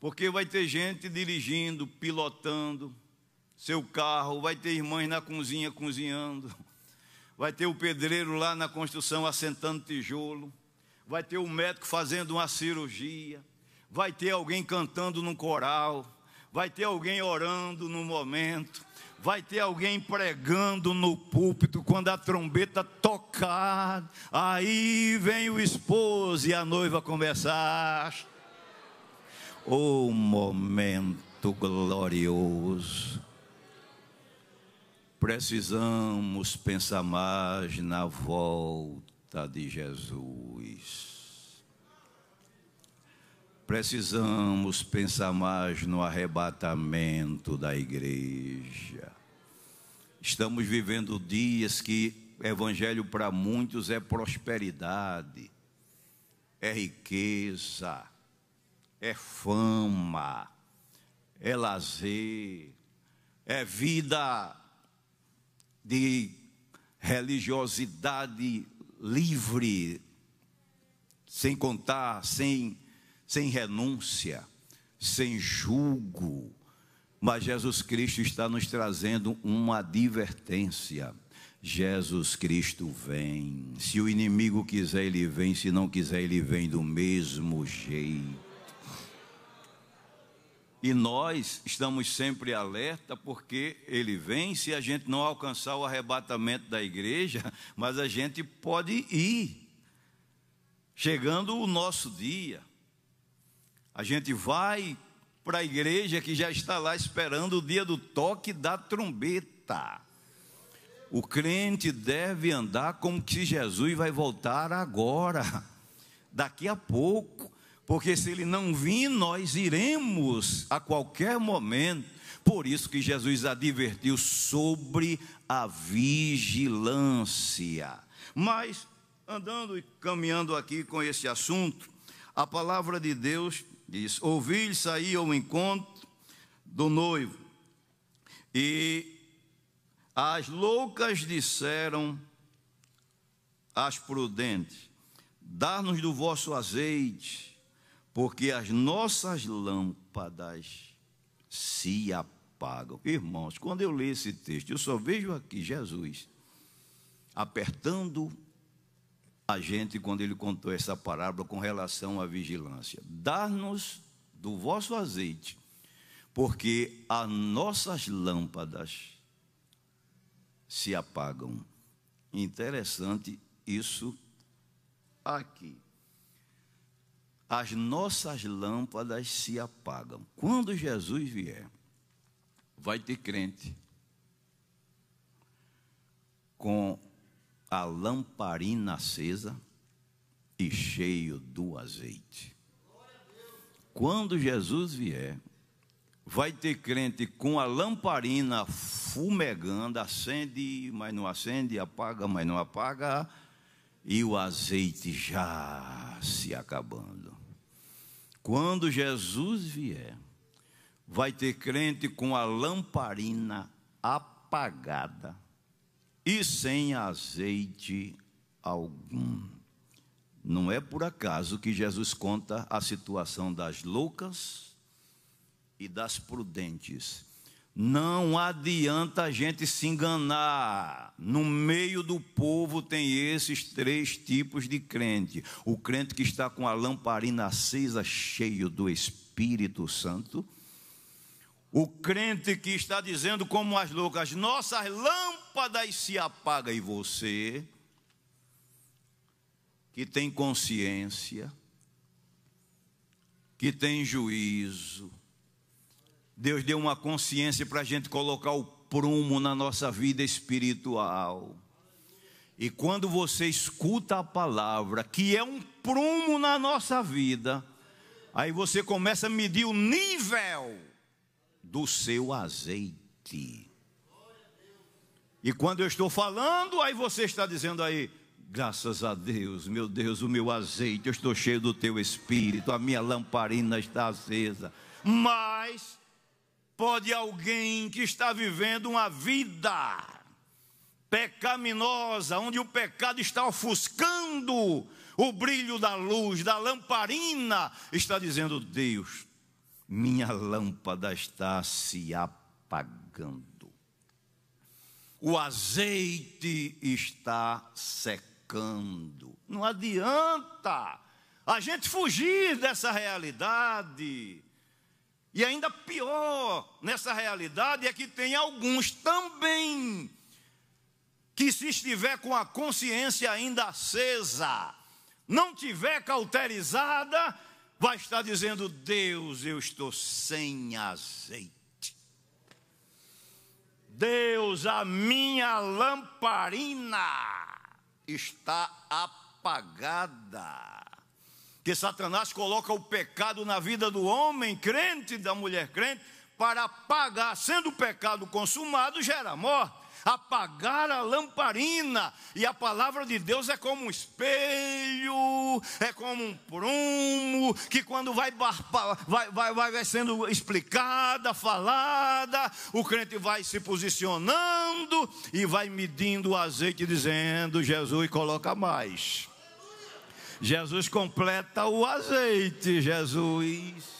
Porque vai ter gente dirigindo, pilotando seu carro, vai ter irmãs na cozinha cozinhando, vai ter o pedreiro lá na construção assentando tijolo, vai ter o médico fazendo uma cirurgia, vai ter alguém cantando num coral, vai ter alguém orando no momento, vai ter alguém pregando no púlpito quando a trombeta tocar. Aí vem o esposo e a noiva conversar. O oh, momento glorioso. Precisamos pensar mais na volta de Jesus. Precisamos pensar mais no arrebatamento da igreja. Estamos vivendo dias que evangelho para muitos é prosperidade, é riqueza, é fama, é lazer, é vida de religiosidade livre, sem contar, sem sem renúncia, sem julgo. Mas Jesus Cristo está nos trazendo uma advertência. Jesus Cristo vem. Se o inimigo quiser, ele vem. Se não quiser, ele vem do mesmo jeito. E nós estamos sempre alerta porque ele vem se a gente não alcançar o arrebatamento da igreja, mas a gente pode ir. Chegando o nosso dia. A gente vai para a igreja que já está lá esperando o dia do toque da trombeta. O crente deve andar como que Jesus vai voltar agora, daqui a pouco, porque se ele não vir, nós iremos a qualquer momento. Por isso que Jesus advertiu sobre a vigilância. Mas, andando e caminhando aqui com esse assunto, a palavra de Deus Diz: Ouvi sair ao encontro do noivo, e as loucas disseram às prudentes: Dá-nos do vosso azeite, porque as nossas lâmpadas se apagam. Irmãos, quando eu leio esse texto, eu só vejo aqui Jesus apertando a gente quando ele contou essa parábola com relação à vigilância. Dar-nos do vosso azeite, porque as nossas lâmpadas se apagam. Interessante isso aqui. As nossas lâmpadas se apagam. Quando Jesus vier, vai ter crente com a lamparina acesa e cheio do azeite. Quando Jesus vier, vai ter crente com a lamparina fumegando, acende, mas não acende, apaga, mas não apaga, e o azeite já se acabando. Quando Jesus vier, vai ter crente com a lamparina apagada e sem azeite algum. Não é por acaso que Jesus conta a situação das loucas e das prudentes. Não adianta a gente se enganar. No meio do povo tem esses três tipos de crente: o crente que está com a lamparina acesa, cheio do Espírito Santo. O crente que está dizendo, como as loucas, nossas lâmpadas se apagam, e você, que tem consciência, que tem juízo, Deus deu uma consciência para a gente colocar o prumo na nossa vida espiritual. E quando você escuta a palavra, que é um prumo na nossa vida, aí você começa a medir o nível do seu azeite. E quando eu estou falando, aí você está dizendo aí, graças a Deus, meu Deus, o meu azeite, eu estou cheio do teu espírito, a minha lamparina está acesa. Mas pode alguém que está vivendo uma vida pecaminosa, onde o pecado está ofuscando o brilho da luz, da lamparina, está dizendo: Deus, minha lâmpada está se apagando, o azeite está secando. Não adianta a gente fugir dessa realidade. E ainda pior nessa realidade é que tem alguns também que, se estiver com a consciência ainda acesa, não tiver cauterizada, vai estar dizendo: Deus, eu estou sem azeite. Deus, a minha lamparina está apagada que Satanás coloca o pecado na vida do homem crente, da mulher crente, para apagar, sendo o pecado consumado, gera morte. Apagar a lamparina, e a palavra de Deus é como um espelho, é como um prumo, que quando vai, vai, vai, vai sendo explicada, falada, o crente vai se posicionando e vai medindo o azeite, dizendo: Jesus, coloca mais. Jesus completa o azeite, Jesus.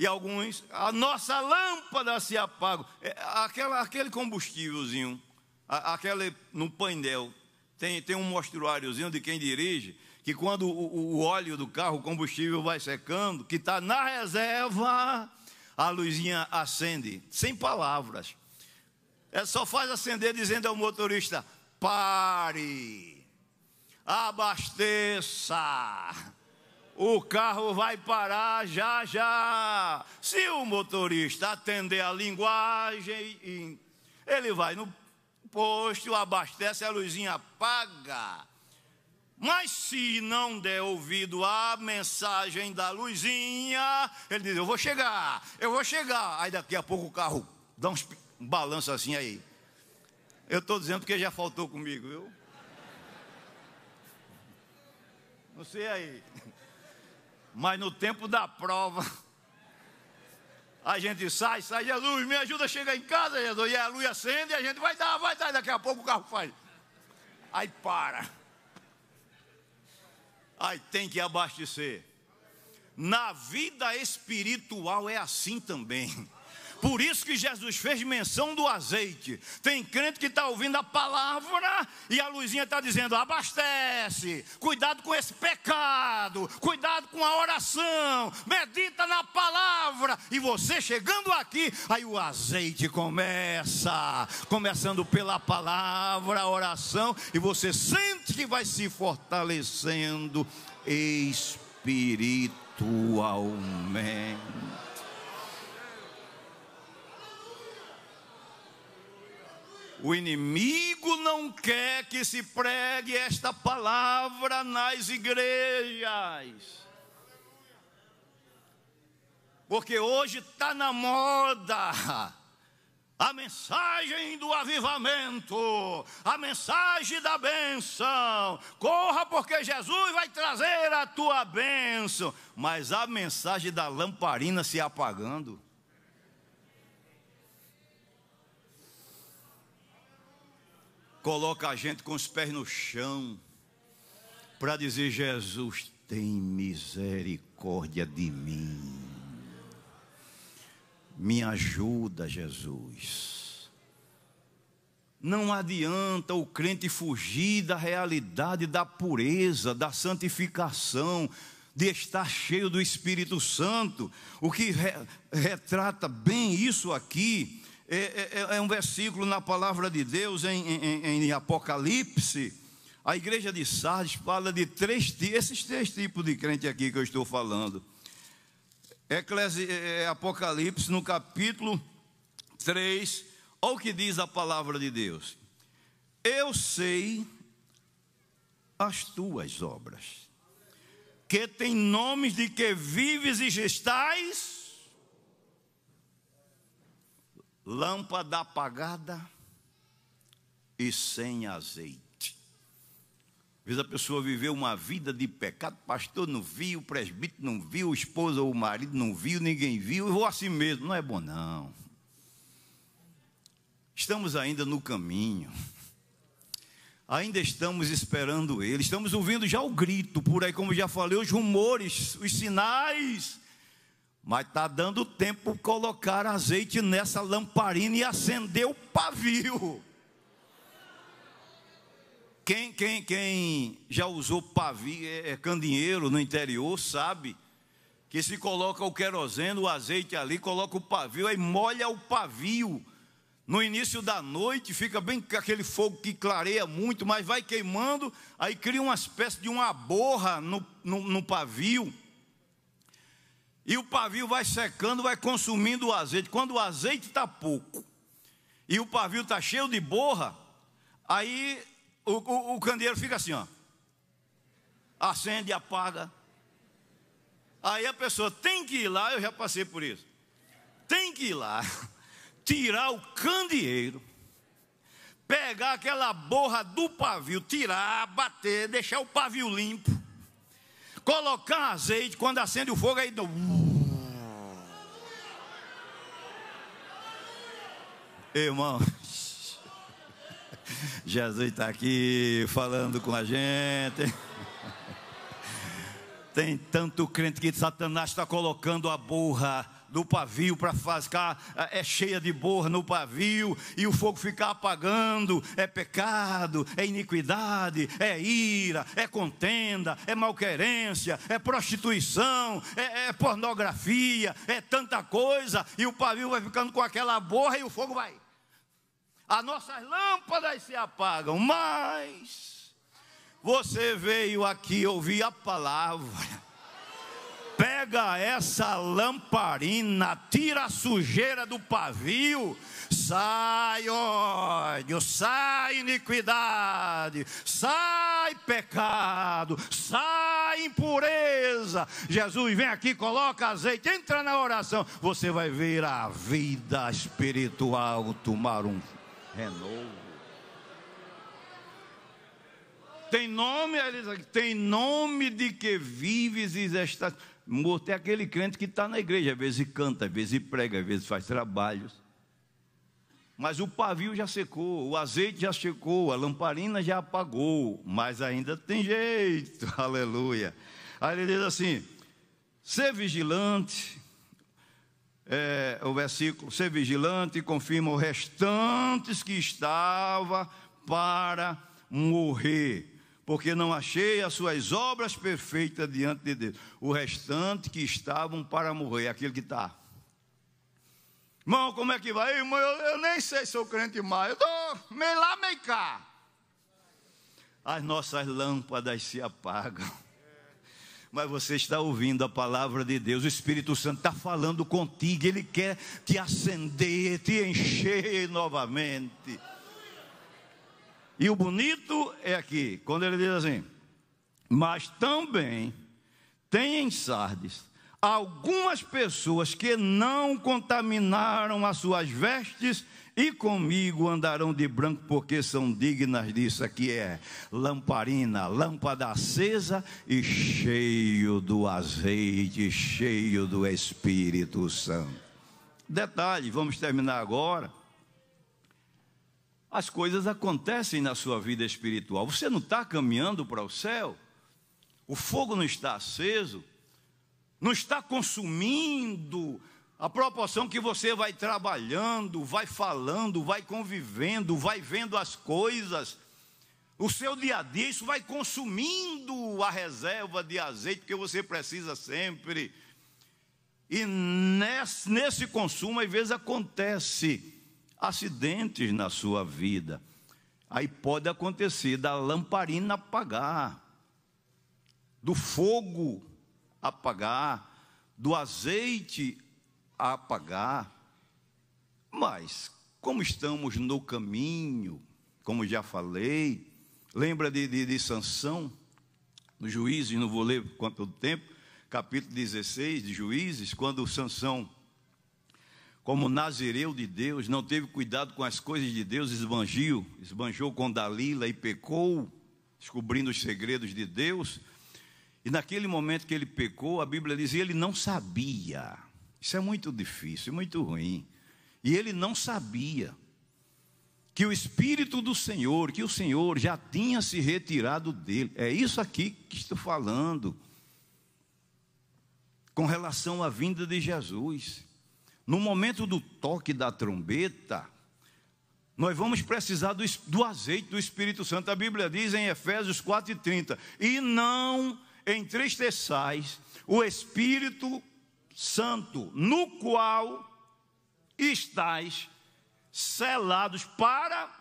E alguns, a nossa lâmpada se apaga. É, aquela, aquele combustívelzinho, aquele no painel, tem, tem um mostruáriozinho de quem dirige, que quando o, o óleo do carro, o combustível vai secando, que está na reserva, a luzinha acende, sem palavras. É só faz acender dizendo ao motorista: pare abasteça. O carro vai parar já já. Se o motorista atender a linguagem, ele vai no posto, abastece, a luzinha apaga. Mas se não der ouvido à mensagem da luzinha, ele diz: Eu vou chegar, eu vou chegar. Aí daqui a pouco o carro dá uns, um balanço assim aí. Eu estou dizendo porque já faltou comigo, viu? Não sei aí. Mas no tempo da prova, a gente sai, sai, Jesus, me ajuda a chegar em casa, Jesus. E a luz acende e a gente vai dar, vai dar. Daqui a pouco o carro faz. Aí para. Aí tem que abastecer. Na vida espiritual é assim também. Por isso que Jesus fez menção do azeite. Tem crente que está ouvindo a palavra e a luzinha está dizendo: abastece, cuidado com esse pecado, cuidado com a oração, medita na palavra. E você chegando aqui, aí o azeite começa, começando pela palavra, a oração, e você sente que vai se fortalecendo espiritualmente. O inimigo não quer que se pregue esta palavra nas igrejas. Porque hoje está na moda a mensagem do avivamento, a mensagem da bênção. Corra, porque Jesus vai trazer a tua bênção. Mas a mensagem da lamparina se apagando. Coloca a gente com os pés no chão para dizer: Jesus, tem misericórdia de mim. Me ajuda, Jesus. Não adianta o crente fugir da realidade da pureza, da santificação, de estar cheio do Espírito Santo. O que re, retrata bem isso aqui é, é, é, um versículo na palavra de Deus em, em, em Apocalipse. A igreja de Sardes fala de três, esses três tipos de crente aqui que eu estou falando. Eclesi, é, é, Apocalipse, no capítulo 3, olha o que diz a palavra de Deus. Eu sei as tuas obras, que tem nomes de que vives e gestais, lâmpada apagada e sem azeite. Às vezes a pessoa viveu uma vida de pecado, pastor não viu, presbítero não viu, o esposo ou marido não viu, ninguém viu, eu vou assim mesmo. Não é bom, não. Estamos ainda no caminho, ainda estamos esperando Ele, estamos ouvindo já o grito por aí, como já falei, os rumores, os sinais. Mas está dando tempo colocar azeite nessa lamparina e acender o pavio. Quem, quem, quem já usou pavio, é, é no interior, sabe que se coloca o querosene, o azeite ali, coloca o pavio, aí molha o pavio. No início da noite fica bem aquele fogo que clareia muito, mas vai queimando, aí cria uma espécie de uma borra no, no, no pavio. E o pavio vai secando, vai consumindo o azeite. Quando o azeite está pouco e o pavio está cheio de borra, aí o, o, o candeeiro fica assim, ó. Acende, apaga. Aí a pessoa tem que ir lá, eu já passei por isso. Tem que ir lá, tirar o candeeiro, pegar aquela borra do pavio, tirar, bater, deixar o pavio limpo, colocar azeite, quando acende o fogo, aí. Irmão, Jesus está aqui falando com a gente. Tem tanto crente que Satanás está colocando a borra do pavio para ficar é cheia de borra no pavio e o fogo ficar apagando, é pecado, é iniquidade, é ira, é contenda, é malquerência, é prostituição, é, é pornografia, é tanta coisa, e o pavio vai ficando com aquela borra e o fogo vai as nossas lâmpadas se apagam, mas você veio aqui ouvir a palavra. Pega essa lamparina, tira a sujeira do pavio, sai ódio, sai iniquidade, sai pecado, sai impureza. Jesus vem aqui, coloca azeite, entra na oração, você vai ver a vida espiritual tomar um renovo. Tem nome, tem nome de que vives e estás morto. É aquele crente que está na igreja, às vezes canta, às vezes prega, às vezes faz trabalhos. Mas o pavio já secou, o azeite já secou, a lamparina já apagou, mas ainda tem jeito, aleluia. Aí ele diz assim: ser vigilante, é, o versículo, ser vigilante, confirma os restantes que estava para morrer, porque não achei as suas obras perfeitas diante de Deus. O restante que estavam para morrer, aquele que está. Irmão, como é que vai? Irmão, eu, eu nem sei se sou crente mais, eu estou meio lá, meio cá. As nossas lâmpadas se apagam mas você está ouvindo a palavra de Deus, o Espírito Santo está falando contigo, ele quer te acender, te encher novamente. E o bonito é aqui, quando ele diz assim: Mas também tem em Sardes algumas pessoas que não contaminaram as suas vestes e comigo andarão de branco, porque são dignas disso. Aqui é lamparina, lâmpada acesa e cheio do azeite, cheio do Espírito Santo. Detalhe, vamos terminar agora. As coisas acontecem na sua vida espiritual. Você não está caminhando para o céu, o fogo não está aceso, não está consumindo a proporção que você vai trabalhando, vai falando, vai convivendo, vai vendo as coisas, o seu dia a dia, isso vai consumindo a reserva de azeite que você precisa sempre. E nesse, nesse consumo, às vezes acontece acidentes na sua vida. Aí pode acontecer da lamparina apagar, do fogo apagar, do azeite a apagar. Mas, como estamos no caminho, como já falei, lembra de, de, de Sansão, no Juízes, não vou ler quanto tempo, capítulo 16 de Juízes, quando Sansão, como nazireu de Deus, não teve cuidado com as coisas de Deus, esbanjou, esbanjou com Dalila e pecou, descobrindo os segredos de Deus. E naquele momento que ele pecou, a Bíblia diz, ele não sabia. Isso é muito difícil, muito ruim. E ele não sabia que o Espírito do Senhor, que o Senhor já tinha se retirado dele. É isso aqui que estou falando. Com relação à vinda de Jesus. No momento do toque da trombeta, nós vamos precisar do, do azeite do Espírito Santo. A Bíblia diz em Efésios 4,30: E não entristeçais o Espírito Santo, no qual estáis selados para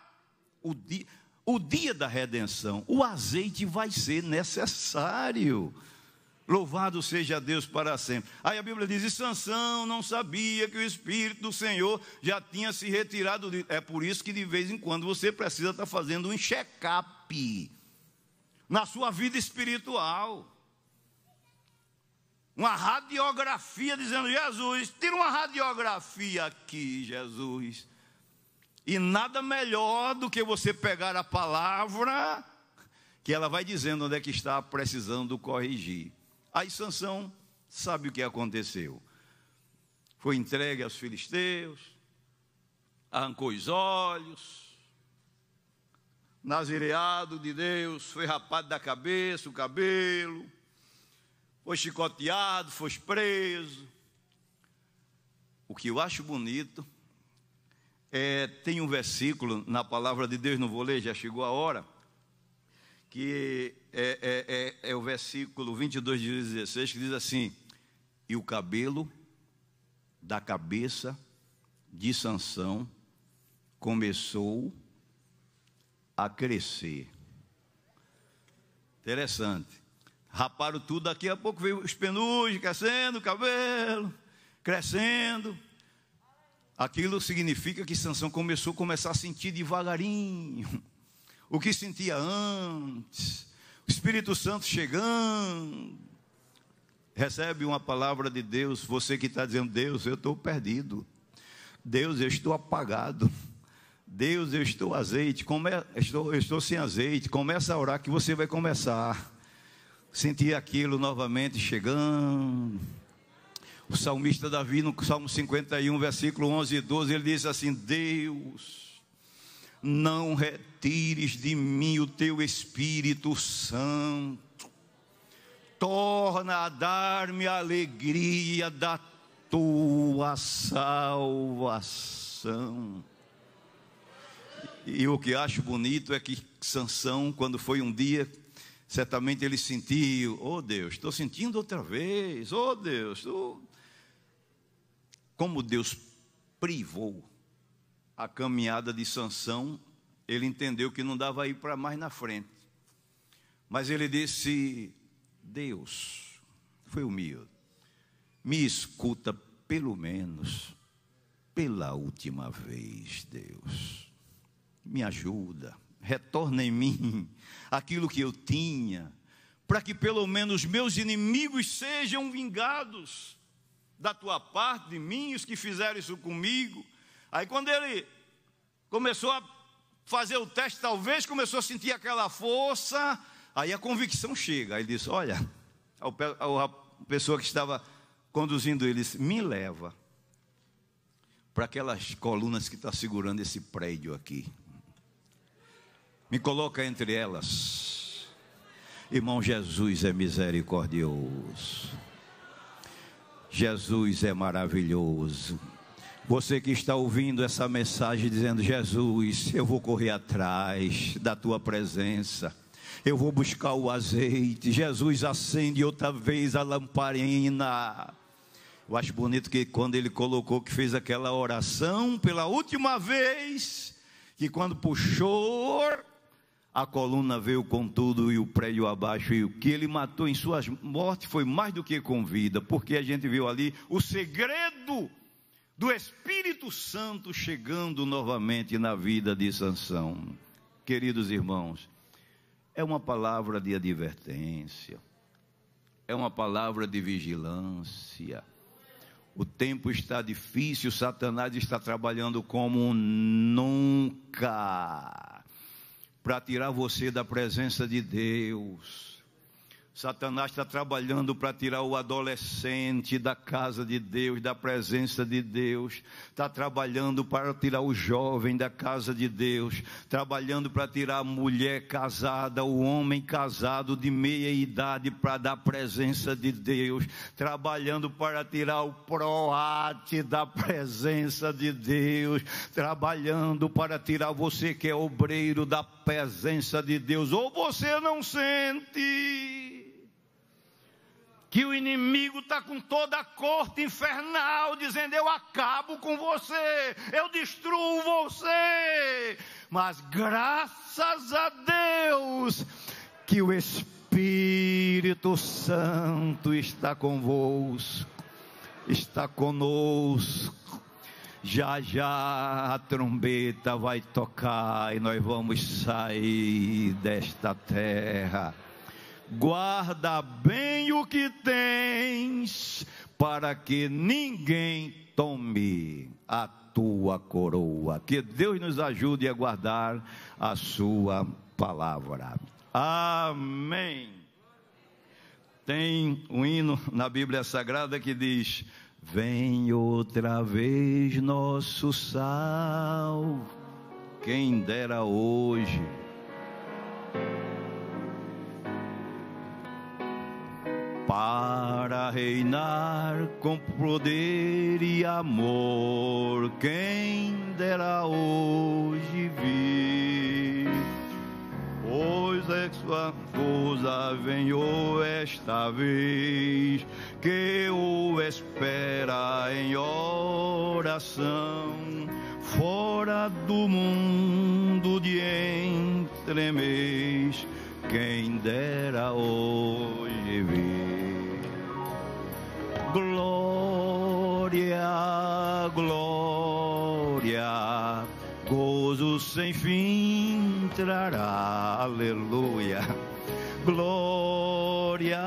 o dia, o dia da redenção. O azeite vai ser necessário. Louvado seja Deus para sempre. Aí a Bíblia diz: e Sansão não sabia que o Espírito do Senhor já tinha se retirado. De... É por isso que de vez em quando você precisa estar fazendo um check-up na sua vida espiritual uma radiografia dizendo: Jesus, tira uma radiografia aqui, Jesus. E nada melhor do que você pegar a palavra, que ela vai dizendo onde é que está precisando corrigir. Aí Sansão sabe o que aconteceu. Foi entregue aos filisteus, arrancou os olhos, nazireado de Deus, foi rapado da cabeça, o cabelo foi chicoteado, foi preso. O que eu acho bonito é, tem um versículo na palavra de Deus, não vou ler, já chegou a hora, que é, é, é, é o versículo 22 de 16, que diz assim: E o cabelo da cabeça de Sansão começou a crescer. Interessante raparam tudo, daqui a pouco veio os penugem crescendo, o cabelo crescendo. Aquilo significa que Sansão começou a começar a sentir devagarinho o que sentia antes. O Espírito Santo chegando. Recebe uma palavra de Deus, você que está dizendo, Deus, eu estou perdido. Deus, eu estou apagado. Deus, eu estou azeite, come, estou, eu estou sem azeite. Começa a orar que você vai começar Senti aquilo novamente chegando. O salmista Davi, no Salmo 51, versículo 11 e 12, ele diz assim: Deus, não retires de mim o teu Espírito Santo, torna a dar-me a alegria da tua salvação. E o que acho bonito é que Sansão, quando foi um dia certamente ele sentiu, oh Deus, estou sentindo outra vez, oh Deus, oh. como Deus privou a caminhada de Sansão, ele entendeu que não dava ir para mais na frente. Mas ele disse: Deus, foi humilde, me escuta pelo menos pela última vez, Deus, me ajuda retorna em mim aquilo que eu tinha, para que pelo menos meus inimigos sejam vingados da tua parte, de mim, os que fizeram isso comigo. Aí quando ele começou a fazer o teste, talvez começou a sentir aquela força, aí a convicção chega. Aí ele disse: Olha, a pessoa que estava conduzindo ele disse: Me leva para aquelas colunas que está segurando esse prédio aqui. Me coloca entre elas. Irmão, Jesus é misericordioso. Jesus é maravilhoso. Você que está ouvindo essa mensagem dizendo: Jesus, eu vou correr atrás da tua presença. Eu vou buscar o azeite. Jesus acende outra vez a lamparina. Eu acho bonito que quando ele colocou que fez aquela oração pela última vez, que quando puxou, a coluna veio com tudo e o prédio abaixo, e o que ele matou em suas mortes foi mais do que com vida, porque a gente viu ali o segredo do Espírito Santo chegando novamente na vida de Sansão. Queridos irmãos, é uma palavra de advertência, é uma palavra de vigilância o tempo está difícil, Satanás está trabalhando como nunca para tirar você da presença de Deus Satanás está trabalhando para tirar o adolescente da casa de Deus, da presença de Deus. Está trabalhando para tirar o jovem da casa de Deus. Trabalhando para tirar a mulher casada, o homem casado de meia idade para dar presença de Deus. Trabalhando para tirar o proate da presença de Deus. Trabalhando para tirar você que é obreiro da presença de Deus. Ou você não sente que o inimigo está com toda a corte infernal, dizendo: Eu acabo com você, eu destruo você. Mas graças a Deus que o Espírito Santo está convosco, está conosco. Já já a trombeta vai tocar e nós vamos sair desta terra guarda bem o que tens, para que ninguém tome a tua coroa. Que Deus nos ajude a guardar a sua palavra. Amém. Tem um hino na Bíblia Sagrada que diz: Vem outra vez nosso sal, quem dera hoje para reinar com poder e amor. Quem dera hoje vir, pois é sua coisa venho esta vez, que o espera em oração, fora do mundo de entremês. Quem dera hoje Glória, glória, gozo sem fim trará, aleluia. Glória,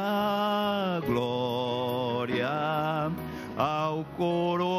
glória ao coroal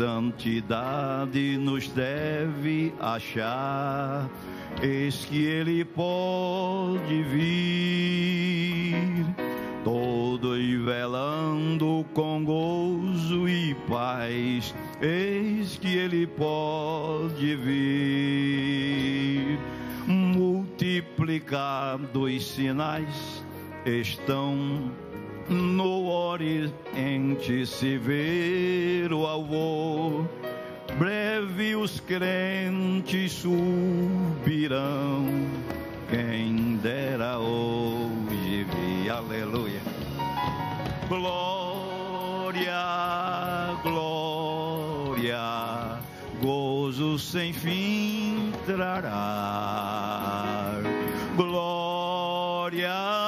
santidade nos deve achar, eis que Ele pode vir todos velando com gozo e paz, eis que ele pode vir. Multiplicados sinais estão no Oriente se ver o alvor, breve os crentes subirão. Quem dera hoje vi, aleluia. Glória, glória, gozo sem fim trará. Glória